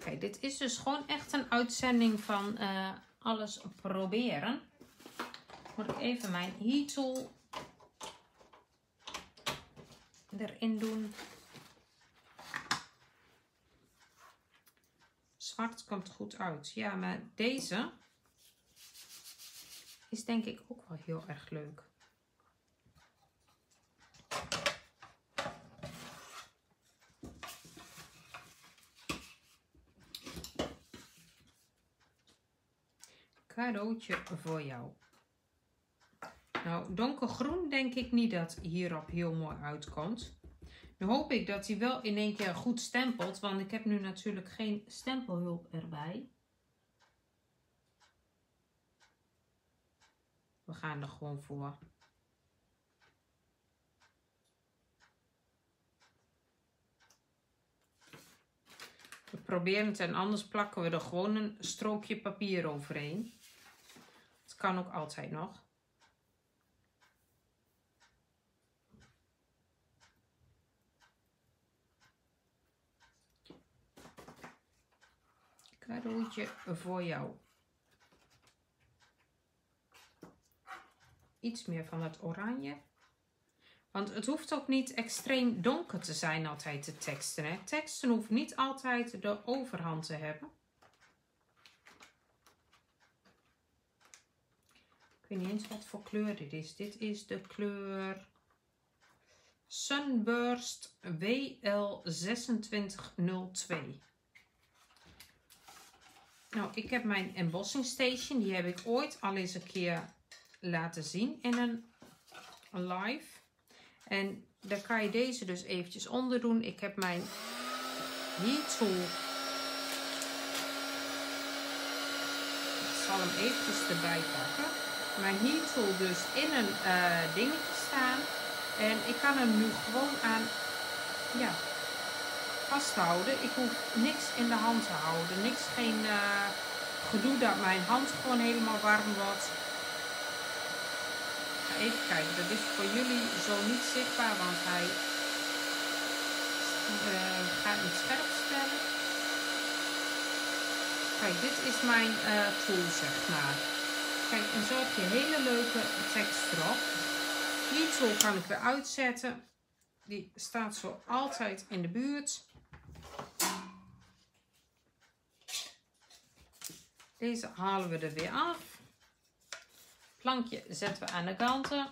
Kijk, dit is dus gewoon echt een uitzending van uh, alles proberen. Moet ik even mijn heat tool erin doen. zwart komt goed uit. Ja, maar deze is denk ik ook wel heel erg leuk. Cadeautje voor jou. Nou, donkergroen denk ik niet dat hierop heel mooi uitkomt. Nu hoop ik dat hij wel in één keer goed stempelt, want ik heb nu natuurlijk geen stempelhulp erbij. We gaan er gewoon voor. We proberen het en anders plakken we er gewoon een strookje papier overheen. Kan ook altijd nog. cadeautje voor jou. Iets meer van het oranje. Want het hoeft ook niet extreem donker te zijn altijd de teksten. Hè? Teksten hoeven niet altijd de overhand te hebben. Ik weet niet eens wat voor kleur dit is. Dit is de kleur Sunburst WL2602. Nou, ik heb mijn embossing station. Die heb ik ooit al eens een keer laten zien in een live. En daar kan je deze dus eventjes onder doen. Ik heb mijn heat tool. Ik zal hem eventjes erbij pakken. Mijn heat tool dus in een uh, dingetje staan. En ik kan hem nu gewoon aan ja, vasthouden. Ik hoef niks in de hand te houden. Niks, geen uh, gedoe dat mijn hand gewoon helemaal warm wordt. Even kijken, dat is voor jullie zo niet zichtbaar, want hij uh, gaat niet scherp stellen. Kijk, dit is mijn tool, zeg maar. Kijk, en zo heb je hele leuke tekst erop. Die tool kan ik weer uitzetten. Die staat zo altijd in de buurt. Deze halen we er weer af. Plankje zetten we aan de kanten.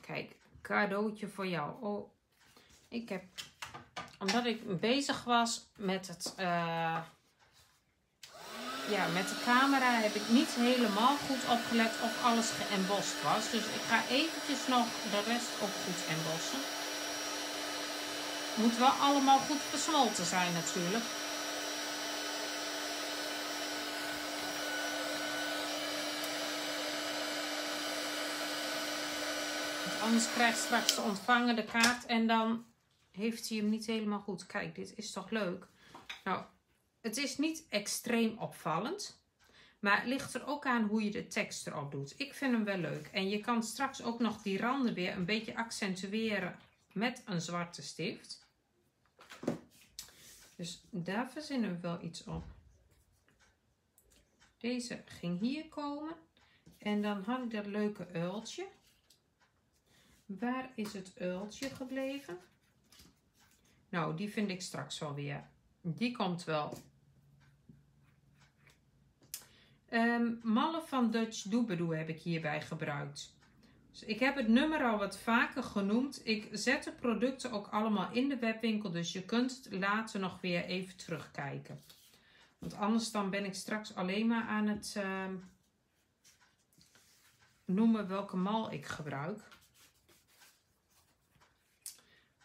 Kijk, cadeautje voor jou. Oh, ik heb omdat ik bezig was met het, uh, ja, met de camera, heb ik niet helemaal goed opgelet of alles geëmbost was. Dus ik ga eventjes nog de rest ook goed embossen. Moet wel allemaal goed versmolten zijn natuurlijk. anders krijgt straks de ontvanger de kaart en dan heeft hij hem niet helemaal goed. Kijk, dit is toch leuk? Nou, het is niet extreem opvallend. Maar het ligt er ook aan hoe je de tekst erop doet. Ik vind hem wel leuk. En je kan straks ook nog die randen weer een beetje accentueren met een zwarte stift. Dus daar verzinnen we wel iets op. Deze ging hier komen. En dan had ik dat leuke uiltje. Waar is het uiltje gebleven? Nou, die vind ik straks wel weer. Die komt wel. Um, Malle van Dutch Doebedoe heb ik hierbij gebruikt. Dus ik heb het nummer al wat vaker genoemd. Ik zet de producten ook allemaal in de webwinkel. Dus je kunt het later nog weer even terugkijken. Want anders dan ben ik straks alleen maar aan het uh, noemen welke mal ik gebruik.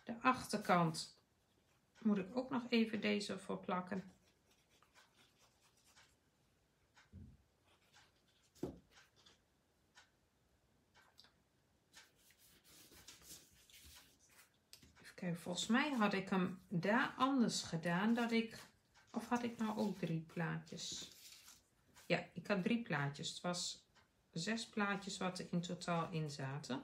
De achterkant moet ik ook nog even deze voor plakken. Even kijken, volgens mij had ik hem daar anders gedaan dat ik, of had ik nou ook drie plaatjes? Ja, ik had drie plaatjes. Het was zes plaatjes wat er in totaal in zaten.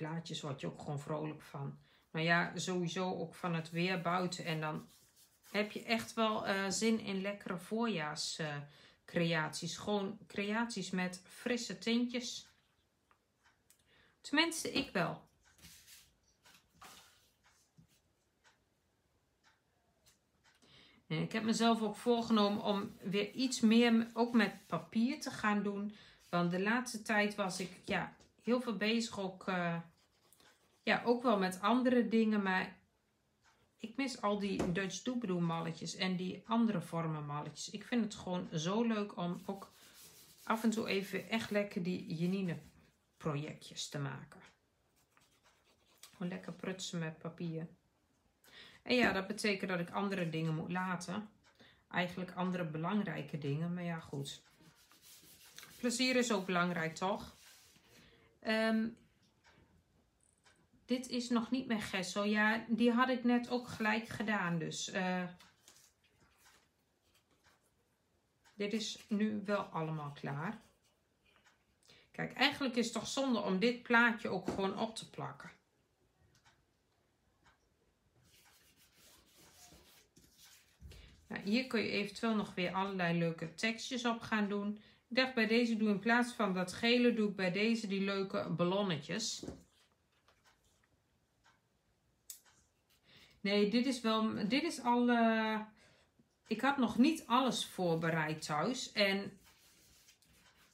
Plaatjes word je ook gewoon vrolijk van. Maar ja, sowieso ook van het weer buiten. En dan heb je echt wel uh, zin in lekkere voorjaarscreaties. Gewoon creaties met frisse tintjes. Tenminste, ik wel. Ik heb mezelf ook voorgenomen om weer iets meer ook met papier te gaan doen. Want de laatste tijd was ik ja, heel veel bezig ook, uh, ja, ook wel met andere dingen. Maar ik mis al die Dutch Doobadoo malletjes en die andere vormen malletjes. Ik vind het gewoon zo leuk om ook af en toe even echt lekker die Janine projectjes te maken. Gewoon lekker prutsen met papier. En ja, dat betekent dat ik andere dingen moet laten. Eigenlijk andere belangrijke dingen. Maar ja, goed. Plezier is ook belangrijk, toch? Um, dit is nog niet met gesso. Ja, die had ik net ook gelijk gedaan. Dus uh, dit is nu wel allemaal klaar. Kijk, eigenlijk is het toch zonde om dit plaatje ook gewoon op te plakken. Nou, hier kun je eventueel nog weer allerlei leuke tekstjes op gaan doen. Ik dacht bij deze doe in plaats van dat gele, doe ik bij deze die leuke ballonnetjes. Nee, dit is wel, dit is al, uh, ik had nog niet alles voorbereid thuis. En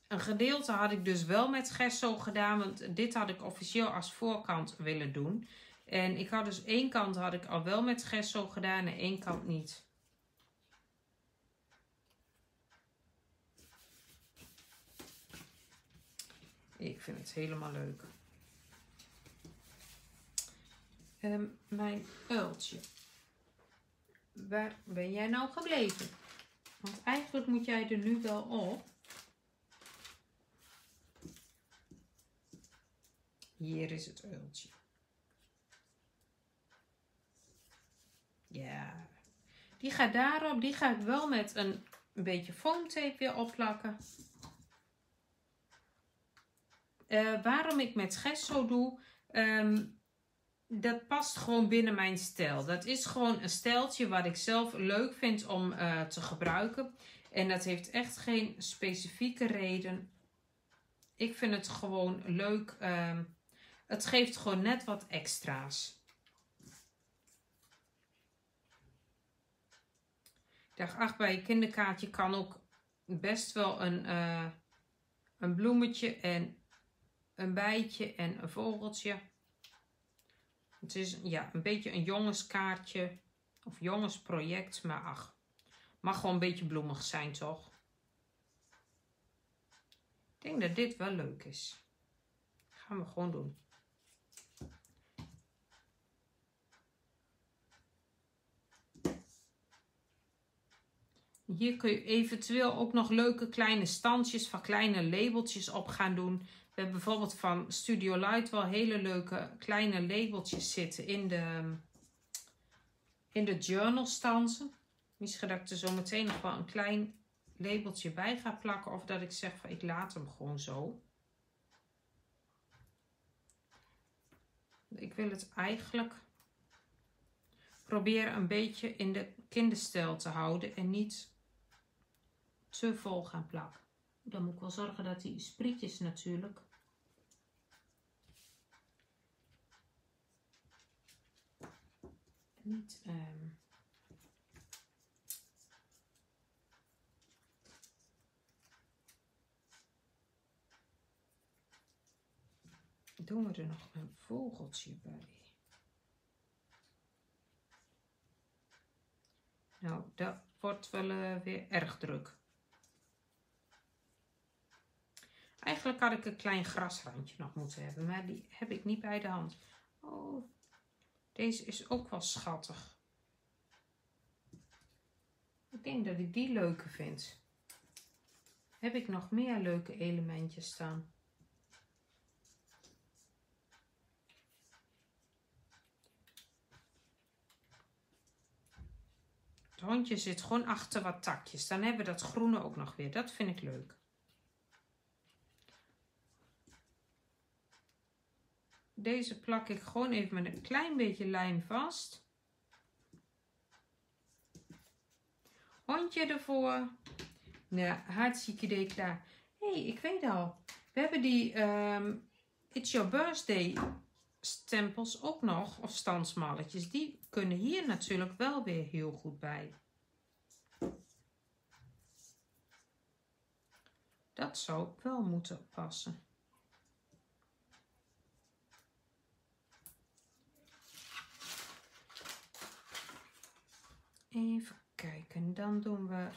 een gedeelte had ik dus wel met gesso gedaan, want dit had ik officieel als voorkant willen doen. En ik had dus één kant had ik al wel met gesso gedaan en één kant niet. Ik vind het helemaal leuk. Um, mijn uiltje. Waar ben jij nou gebleven? Want eigenlijk moet jij er nu wel op. Hier is het uiltje. Ja. Die gaat daarop. Die ga ik wel met een, een beetje foamtape weer opplakken. Uh, waarom ik met gesso doe, um, dat past gewoon binnen mijn stijl. Dat is gewoon een stijltje wat ik zelf leuk vind om uh, te gebruiken. En dat heeft echt geen specifieke reden. Ik vind het gewoon leuk. Uh, het geeft gewoon net wat extra's. Dacht, ach, bij je kinderkaartje kan ook best wel een... Uh, een bloemetje en een bijtje en een vogeltje. Het is ja, een beetje een jongenskaartje of jongensproject, maar ach, mag gewoon een beetje bloemig zijn toch? Ik denk dat dit wel leuk is. Gaan we gewoon doen. Hier kun je eventueel ook nog leuke kleine standjes van kleine labeltjes op gaan doen. We hebben bijvoorbeeld van Studio Light wel hele leuke kleine labeltjes zitten in de, in de journal stansen. Misschien dat ik er zo meteen nog wel een klein labeltje bij ga plakken. Of dat ik zeg van ik laat hem gewoon zo. Ik wil het eigenlijk proberen een beetje in de kinderstijl te houden en niet te vol gaan plakken. Dan moet ik wel zorgen dat die sprietjes natuurlijk niet um, doen we er nog een vogeltje bij. Nou, dat wordt wel uh, weer erg druk. Eigenlijk had ik een klein grasrandje nog moeten hebben, maar die heb ik niet bij de hand. Oh, deze is ook wel schattig. Ik denk dat ik die leuke vind. Heb ik nog meer leuke elementjes staan? Het hondje zit gewoon achter wat takjes. Dan hebben we dat groene ook nog weer. Dat vind ik leuk. Deze plak ik gewoon even met een klein beetje lijm vast. Hondje ervoor. Nou, hartstikke idee klaar. Hé, hey, ik weet al. We hebben die um, It's Your Birthday stempels ook nog. Of standsmalletjes. Die kunnen hier natuurlijk wel weer heel goed bij. Dat zou wel moeten passen. Even kijken, dan doen we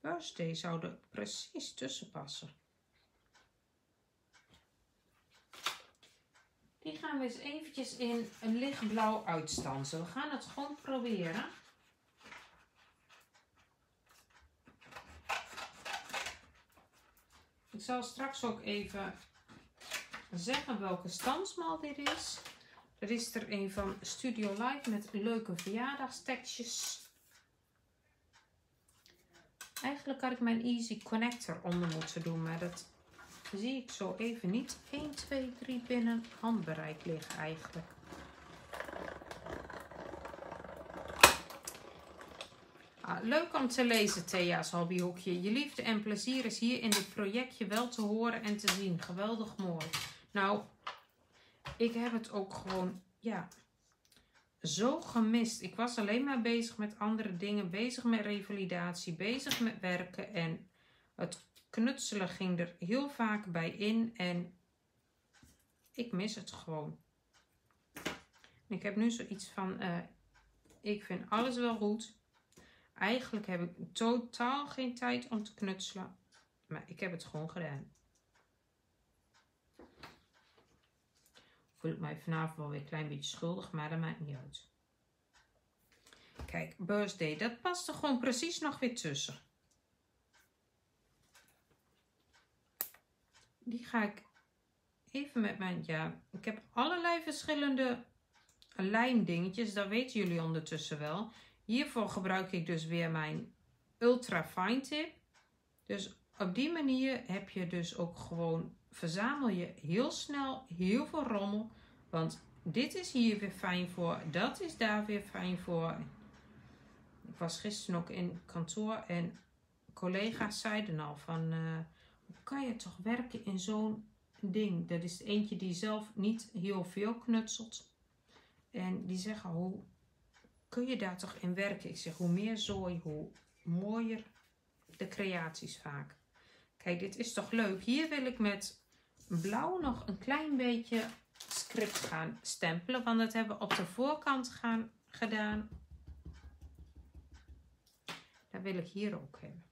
birthday zou precies tussen passen. Die gaan we eens eventjes in een lichtblauw uitstansen. We gaan het gewoon proberen. Ik zal straks ook even zeggen welke stansmal dit is. Er is er een van Studio Live met leuke verjaardagstekstjes. Eigenlijk had ik mijn Easy Connector onder moeten doen, maar dat zie ik zo even niet. 1, 2, 3 binnen handbereik liggen eigenlijk. Ah, leuk om te lezen, Thea's hobbyhoekje. Je liefde en plezier is hier in dit projectje wel te horen en te zien. Geweldig mooi. Nou, ik heb het ook gewoon, ja, zo gemist. Ik was alleen maar bezig met andere dingen, bezig met revalidatie, bezig met werken en het knutselen ging er heel vaak bij in en ik mis het gewoon. Ik heb nu zoiets van, uh, ik vind alles wel goed. Eigenlijk heb ik totaal geen tijd om te knutselen, maar ik heb het gewoon gedaan. Voel ik mij vanavond wel weer een klein beetje schuldig, maar dat maakt niet uit. Kijk, birthday, dat past er gewoon precies nog weer tussen. Die ga ik even met mijn, ja, ik heb allerlei verschillende lijndingetjes, dat weten jullie ondertussen wel. Hiervoor gebruik ik dus weer mijn Ultra Fine Tip. Dus op die manier heb je dus ook gewoon verzamel je heel snel heel veel rommel. Want dit is hier weer fijn voor, dat is daar weer fijn voor. Ik was gisteren ook in kantoor en collega's zeiden al van, uh, hoe kan je toch werken in zo'n ding? Dat is eentje die zelf niet heel veel knutselt. En die zeggen, hoe kun je daar toch in werken. Ik zeg, hoe meer zooi, hoe mooier de creaties vaak. Kijk, dit is toch leuk. Hier wil ik met blauw nog een klein beetje script gaan stempelen. Want dat hebben we op de voorkant gaan, gedaan. Dat wil ik hier ook hebben.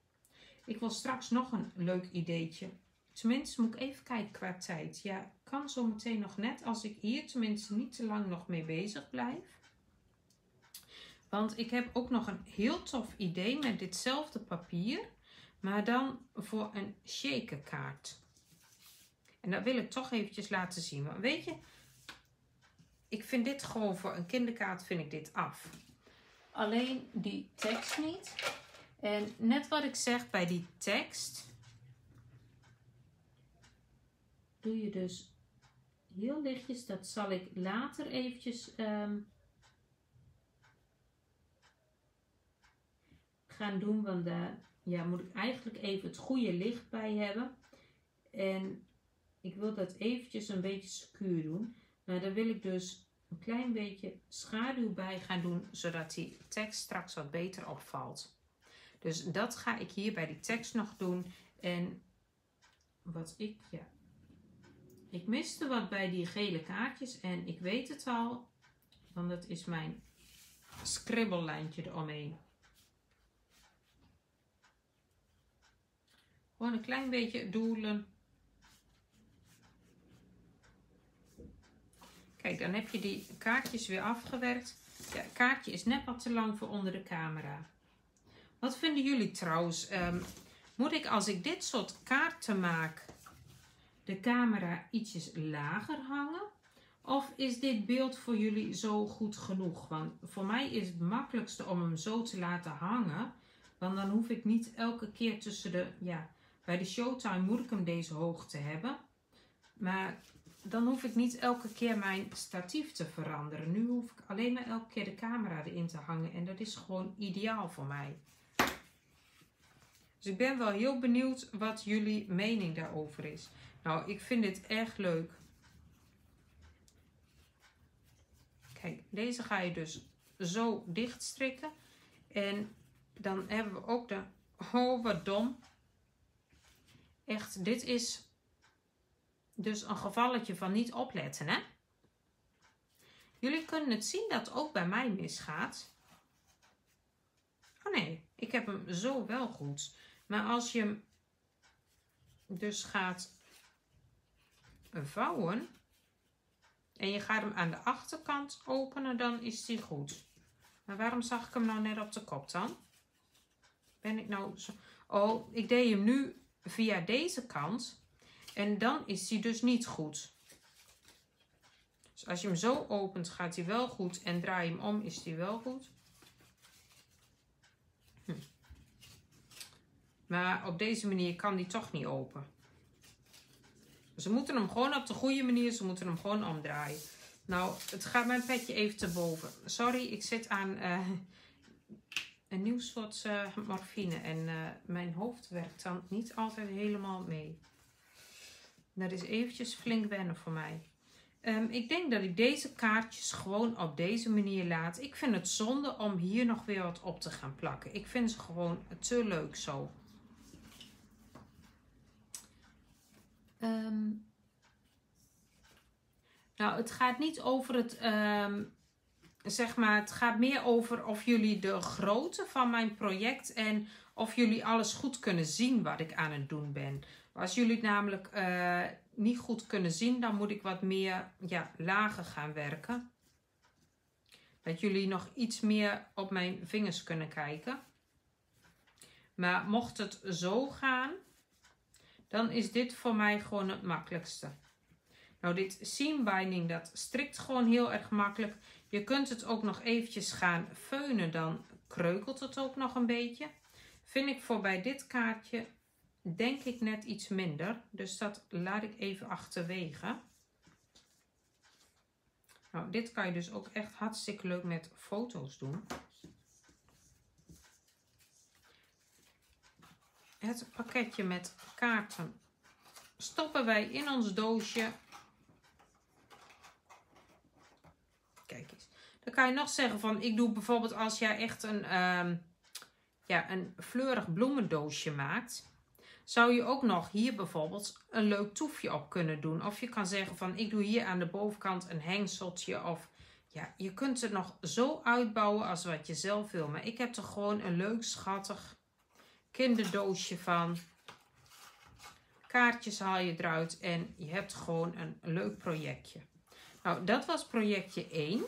Ik wil straks nog een leuk ideetje. Tenminste, moet ik even kijken qua tijd. Ja, kan zo meteen nog net als ik hier tenminste niet te lang nog mee bezig blijf. Want ik heb ook nog een heel tof idee met ditzelfde papier. Maar dan voor een shakerkaart. En dat wil ik toch eventjes laten zien. Maar weet je, ik vind dit gewoon voor een kinderkaart vind ik dit af. Alleen die tekst niet. En net wat ik zeg bij die tekst. Doe je dus heel lichtjes. Dat zal ik later eventjes um, gaan doen. Want daar ja, moet ik eigenlijk even het goede licht bij hebben. En ik wil dat eventjes een beetje secuur doen. Maar daar wil ik dus een klein beetje schaduw bij gaan doen. Zodat die tekst straks wat beter opvalt. Dus dat ga ik hier bij die tekst nog doen. En wat ik, ja. Ik miste wat bij die gele kaartjes. En ik weet het al. Want dat is mijn scribbellijntje eromheen. Gewoon een klein beetje doelen. Kijk, dan heb je die kaartjes weer afgewerkt. Ja, het kaartje is net wat te lang voor onder de camera. Wat vinden jullie trouwens? Um, moet ik als ik dit soort kaarten maak, de camera ietsjes lager hangen? Of is dit beeld voor jullie zo goed genoeg? Want voor mij is het makkelijkste om hem zo te laten hangen. Want dan hoef ik niet elke keer tussen de... Ja, bij de showtime moet ik hem deze hoogte hebben. Maar dan hoef ik niet elke keer mijn statief te veranderen. Nu hoef ik alleen maar elke keer de camera erin te hangen. En dat is gewoon ideaal voor mij. Dus ik ben wel heel benieuwd wat jullie mening daarover is. Nou, ik vind dit erg leuk. Kijk, deze ga je dus zo dicht strikken. En dan hebben we ook de... Oh, wat dom. Echt, dit is dus een gevalletje van niet opletten, hè? Jullie kunnen het zien dat het ook bij mij misgaat. Oh nee, ik heb hem zo wel goed. Maar als je hem dus gaat vouwen en je gaat hem aan de achterkant openen, dan is die goed. Maar waarom zag ik hem nou net op de kop dan? Ben ik nou zo... Oh, ik deed hem nu via deze kant en dan is hij dus niet goed. Dus als je hem zo opent, gaat hij wel goed en draai hem om, is hij wel goed. Maar op deze manier kan die toch niet open. Ze moeten hem gewoon op de goede manier, ze moeten hem gewoon omdraaien. Nou, het gaat mijn petje even te boven. Sorry, ik zit aan uh, een nieuw soort uh, morfine. En uh, mijn hoofd werkt dan niet altijd helemaal mee. Dat is eventjes flink wennen voor mij. Um, ik denk dat ik deze kaartjes gewoon op deze manier laat. Ik vind het zonde om hier nog weer wat op te gaan plakken. Ik vind ze gewoon te leuk zo. Um, nou, het gaat niet over het, um, zeg maar, het gaat meer over of jullie de grootte van mijn project en of jullie alles goed kunnen zien wat ik aan het doen ben. Als jullie het namelijk uh, niet goed kunnen zien, dan moet ik wat meer ja, lager gaan werken. Dat jullie nog iets meer op mijn vingers kunnen kijken. Maar mocht het zo gaan, dan is dit voor mij gewoon het makkelijkste. Nou, dit seam binding, dat strikt gewoon heel erg makkelijk. Je kunt het ook nog eventjes gaan feunen, dan kreukelt het ook nog een beetje. Vind ik voor bij dit kaartje, denk ik net iets minder. Dus dat laat ik even achterwege. Nou, dit kan je dus ook echt hartstikke leuk met foto's doen. het pakketje met kaarten stoppen wij in ons doosje. Kijk eens. Dan kan je nog zeggen van, ik doe bijvoorbeeld als jij echt een, um, ja, een fleurig bloemendoosje maakt. Zou je ook nog hier bijvoorbeeld een leuk toefje op kunnen doen. Of je kan zeggen van, ik doe hier aan de bovenkant een hengseltje. Of ja, je kunt het nog zo uitbouwen als wat je zelf wil. Maar ik heb er gewoon een leuk schattig kinderdoosje van. Kaartjes haal je eruit en je hebt gewoon een leuk projectje. Nou, dat was projectje 1.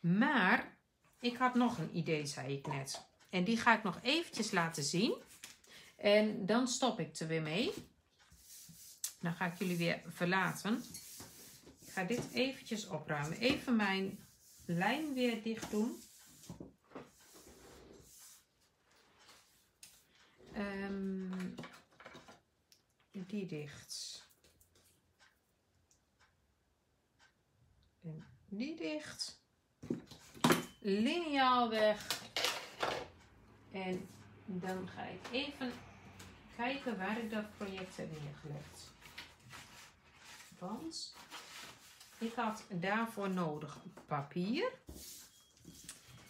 Maar ik had nog een idee, zei ik net. En die ga ik nog eventjes laten zien. En dan stop ik er weer mee. Dan ga ik jullie weer verlaten. Ik ga dit eventjes opruimen. Even mijn lijn weer dicht doen. Um, die dicht. En die dicht. Lineaal weg. En dan ga ik even kijken waar ik dat project heb neergelegd. Want ik had daarvoor nodig papier.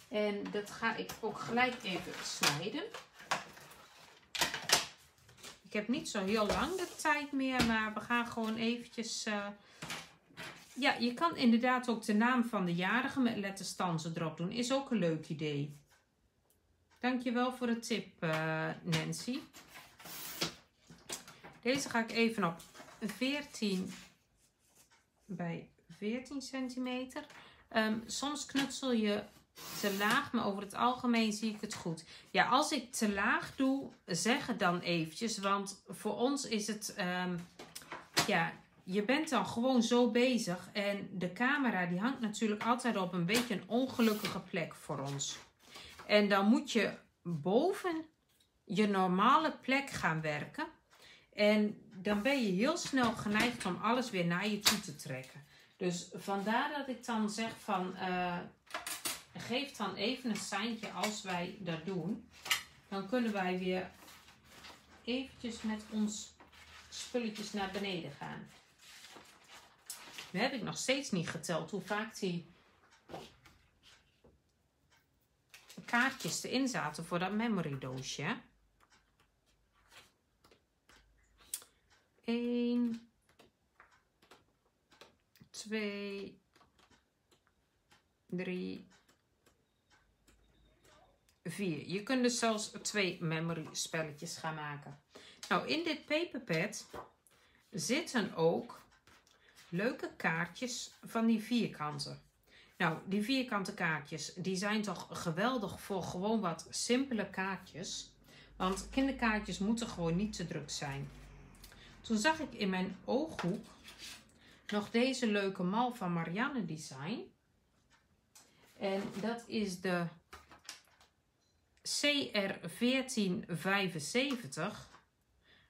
En dat ga ik ook gelijk even snijden. Ik heb niet zo heel lang de tijd meer, maar we gaan gewoon eventjes... Uh, ja, je kan inderdaad ook de naam van de jarige met letterstansen erop doen. Is ook een leuk idee. Dankjewel voor de tip, uh, Nancy. Deze ga ik even op 14 bij 14 centimeter. Um, soms knutsel je te laag, maar over het algemeen zie ik het goed. Ja, als ik te laag doe, zeg het dan eventjes. Want voor ons is het, um, ja, je bent dan gewoon zo bezig. En de camera die hangt natuurlijk altijd op een beetje een ongelukkige plek voor ons. En dan moet je boven je normale plek gaan werken. En dan ben je heel snel geneigd om alles weer naar je toe te trekken. Dus vandaar dat ik dan zeg van... Uh, geef dan even een seintje als wij dat doen. Dan kunnen wij weer eventjes met ons spulletjes naar beneden gaan. Heb ik nog steeds niet geteld hoe vaak die kaartjes erin zaten voor dat memory doosje. 1, 2, 3, 4. Je kunt dus zelfs twee memory spelletjes gaan maken. Nou, in dit paperpad zitten ook leuke kaartjes van die vierkanten. Nou, die vierkante kaartjes, die zijn toch geweldig voor gewoon wat simpele kaartjes. Want kinderkaartjes moeten gewoon niet te druk zijn. Toen zag ik in mijn ooghoek nog deze leuke mal van Marianne Design. En dat is de CR1475.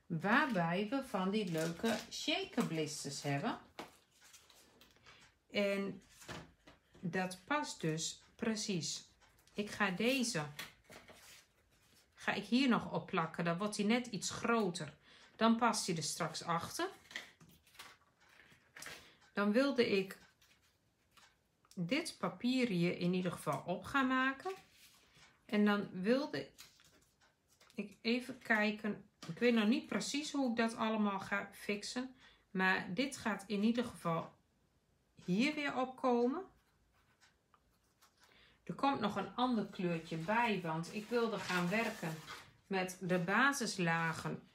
Waarbij we van die leuke shaker blisters hebben. En dat past dus precies. Ik ga deze, ga ik hier nog op plakken. Dan wordt hij net iets groter. Dan past hij er straks achter. Dan wilde ik dit papier hier in ieder geval op gaan maken. En dan wilde ik even kijken. Ik weet nog niet precies hoe ik dat allemaal ga fixen. Maar dit gaat in ieder geval hier weer opkomen. Er komt nog een ander kleurtje bij, want ik wilde gaan werken met de basislagen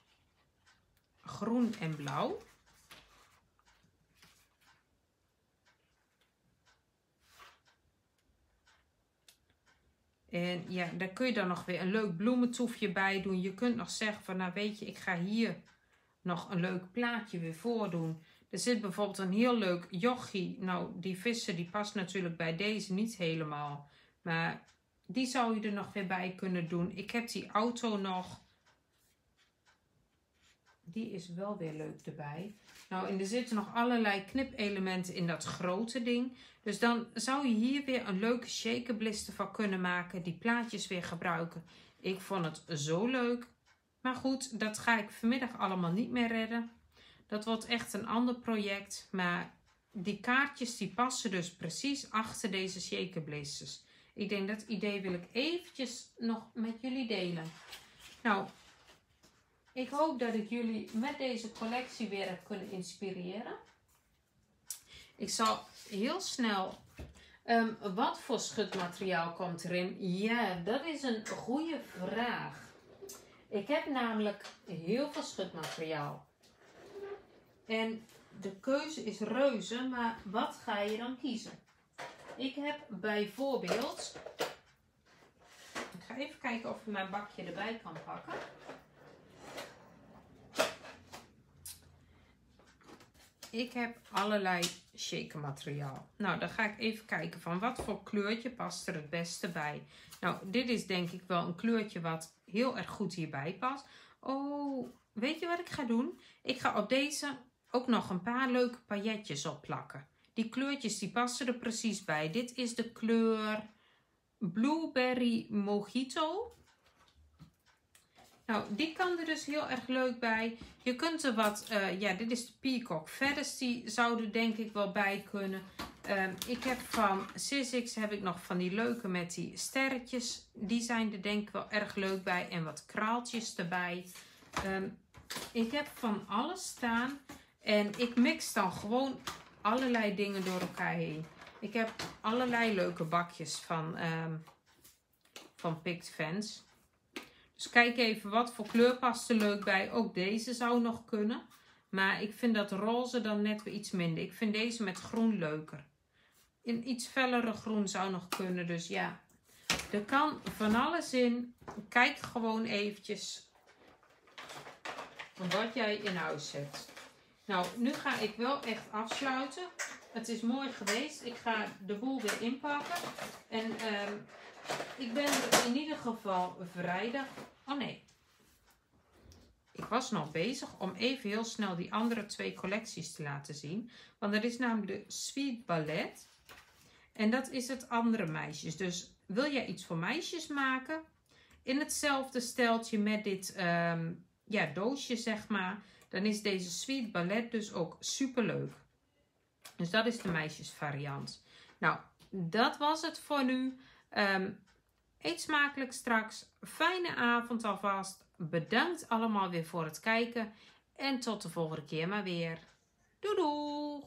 groen en blauw. En ja, daar kun je dan nog weer een leuk bloementoefje bij doen. Je kunt nog zeggen van, nou weet je, ik ga hier nog een leuk plaatje weer voordoen. Er zit bijvoorbeeld een heel leuk yogi. Nou, die vissen die past natuurlijk bij deze niet helemaal. Maar die zou je er nog weer bij kunnen doen. Ik heb die auto nog. Die is wel weer leuk erbij. Nou, en er zitten nog allerlei knipelementen in dat grote ding. Dus dan zou je hier weer een leuke shakerblister van kunnen maken. Die plaatjes weer gebruiken. Ik vond het zo leuk. Maar goed, dat ga ik vanmiddag allemaal niet meer redden. Dat wordt echt een ander project. Maar die kaartjes die passen dus precies achter deze shaker blazers. Ik denk dat idee wil ik eventjes nog met jullie delen. Nou, ik hoop dat ik jullie met deze collectie weer heb kunnen inspireren. Ik zal heel snel... Um, wat voor schutmateriaal komt erin? Ja, dat is een goede vraag. Ik heb namelijk heel veel schutmateriaal. En de keuze is reuze, maar wat ga je dan kiezen? Ik heb bijvoorbeeld... Ik ga even kijken of ik mijn bakje erbij kan pakken. Ik heb allerlei shaker materiaal. Nou, dan ga ik even kijken van wat voor kleurtje past er het beste bij. Nou, dit is denk ik wel een kleurtje wat heel erg goed hierbij past. Oh, weet je wat ik ga doen? Ik ga op deze ook nog een paar leuke pailletjes opplakken. Die kleurtjes die passen er precies bij. Dit is de kleur Blueberry Mojito. Nou, die kan er dus heel erg leuk bij. Je kunt er wat, uh, ja, dit is de Peacock Feathers. Die zouden denk ik wel bij kunnen. Um, ik heb van Sizzix heb ik nog van die leuke met die sterretjes. Die zijn er denk ik wel erg leuk bij. En wat kraaltjes erbij. Um, ik heb van alles staan. En ik mix dan gewoon allerlei dingen door elkaar heen. Ik heb allerlei leuke bakjes van, um, van Picked Fans. Dus kijk even wat voor kleur past er leuk bij. Ook deze zou nog kunnen. Maar ik vind dat roze dan net weer iets minder. Ik vind deze met groen leuker. In iets fellere groen zou nog kunnen. Dus ja, er kan van alles in. Kijk gewoon eventjes wat jij in huis hebt. Nou, nu ga ik wel echt afsluiten. Het is mooi geweest. Ik ga de boel weer inpakken. En uh, ik ben in ieder geval vrijdag. Oh nee. Ik was nog bezig om even heel snel die andere twee collecties te laten zien. Want er is namelijk de Sweet Ballet. En dat is het andere meisjes. Dus wil jij iets voor meisjes maken? In hetzelfde steltje met dit um, ja, doosje, zeg maar dan is deze Sweet Ballet dus ook super leuk. Dus dat is de meisjesvariant. Nou, dat was het voor nu. Um, eet smakelijk straks. Fijne avond alvast. Bedankt allemaal weer voor het kijken. En tot de volgende keer maar weer. Doei!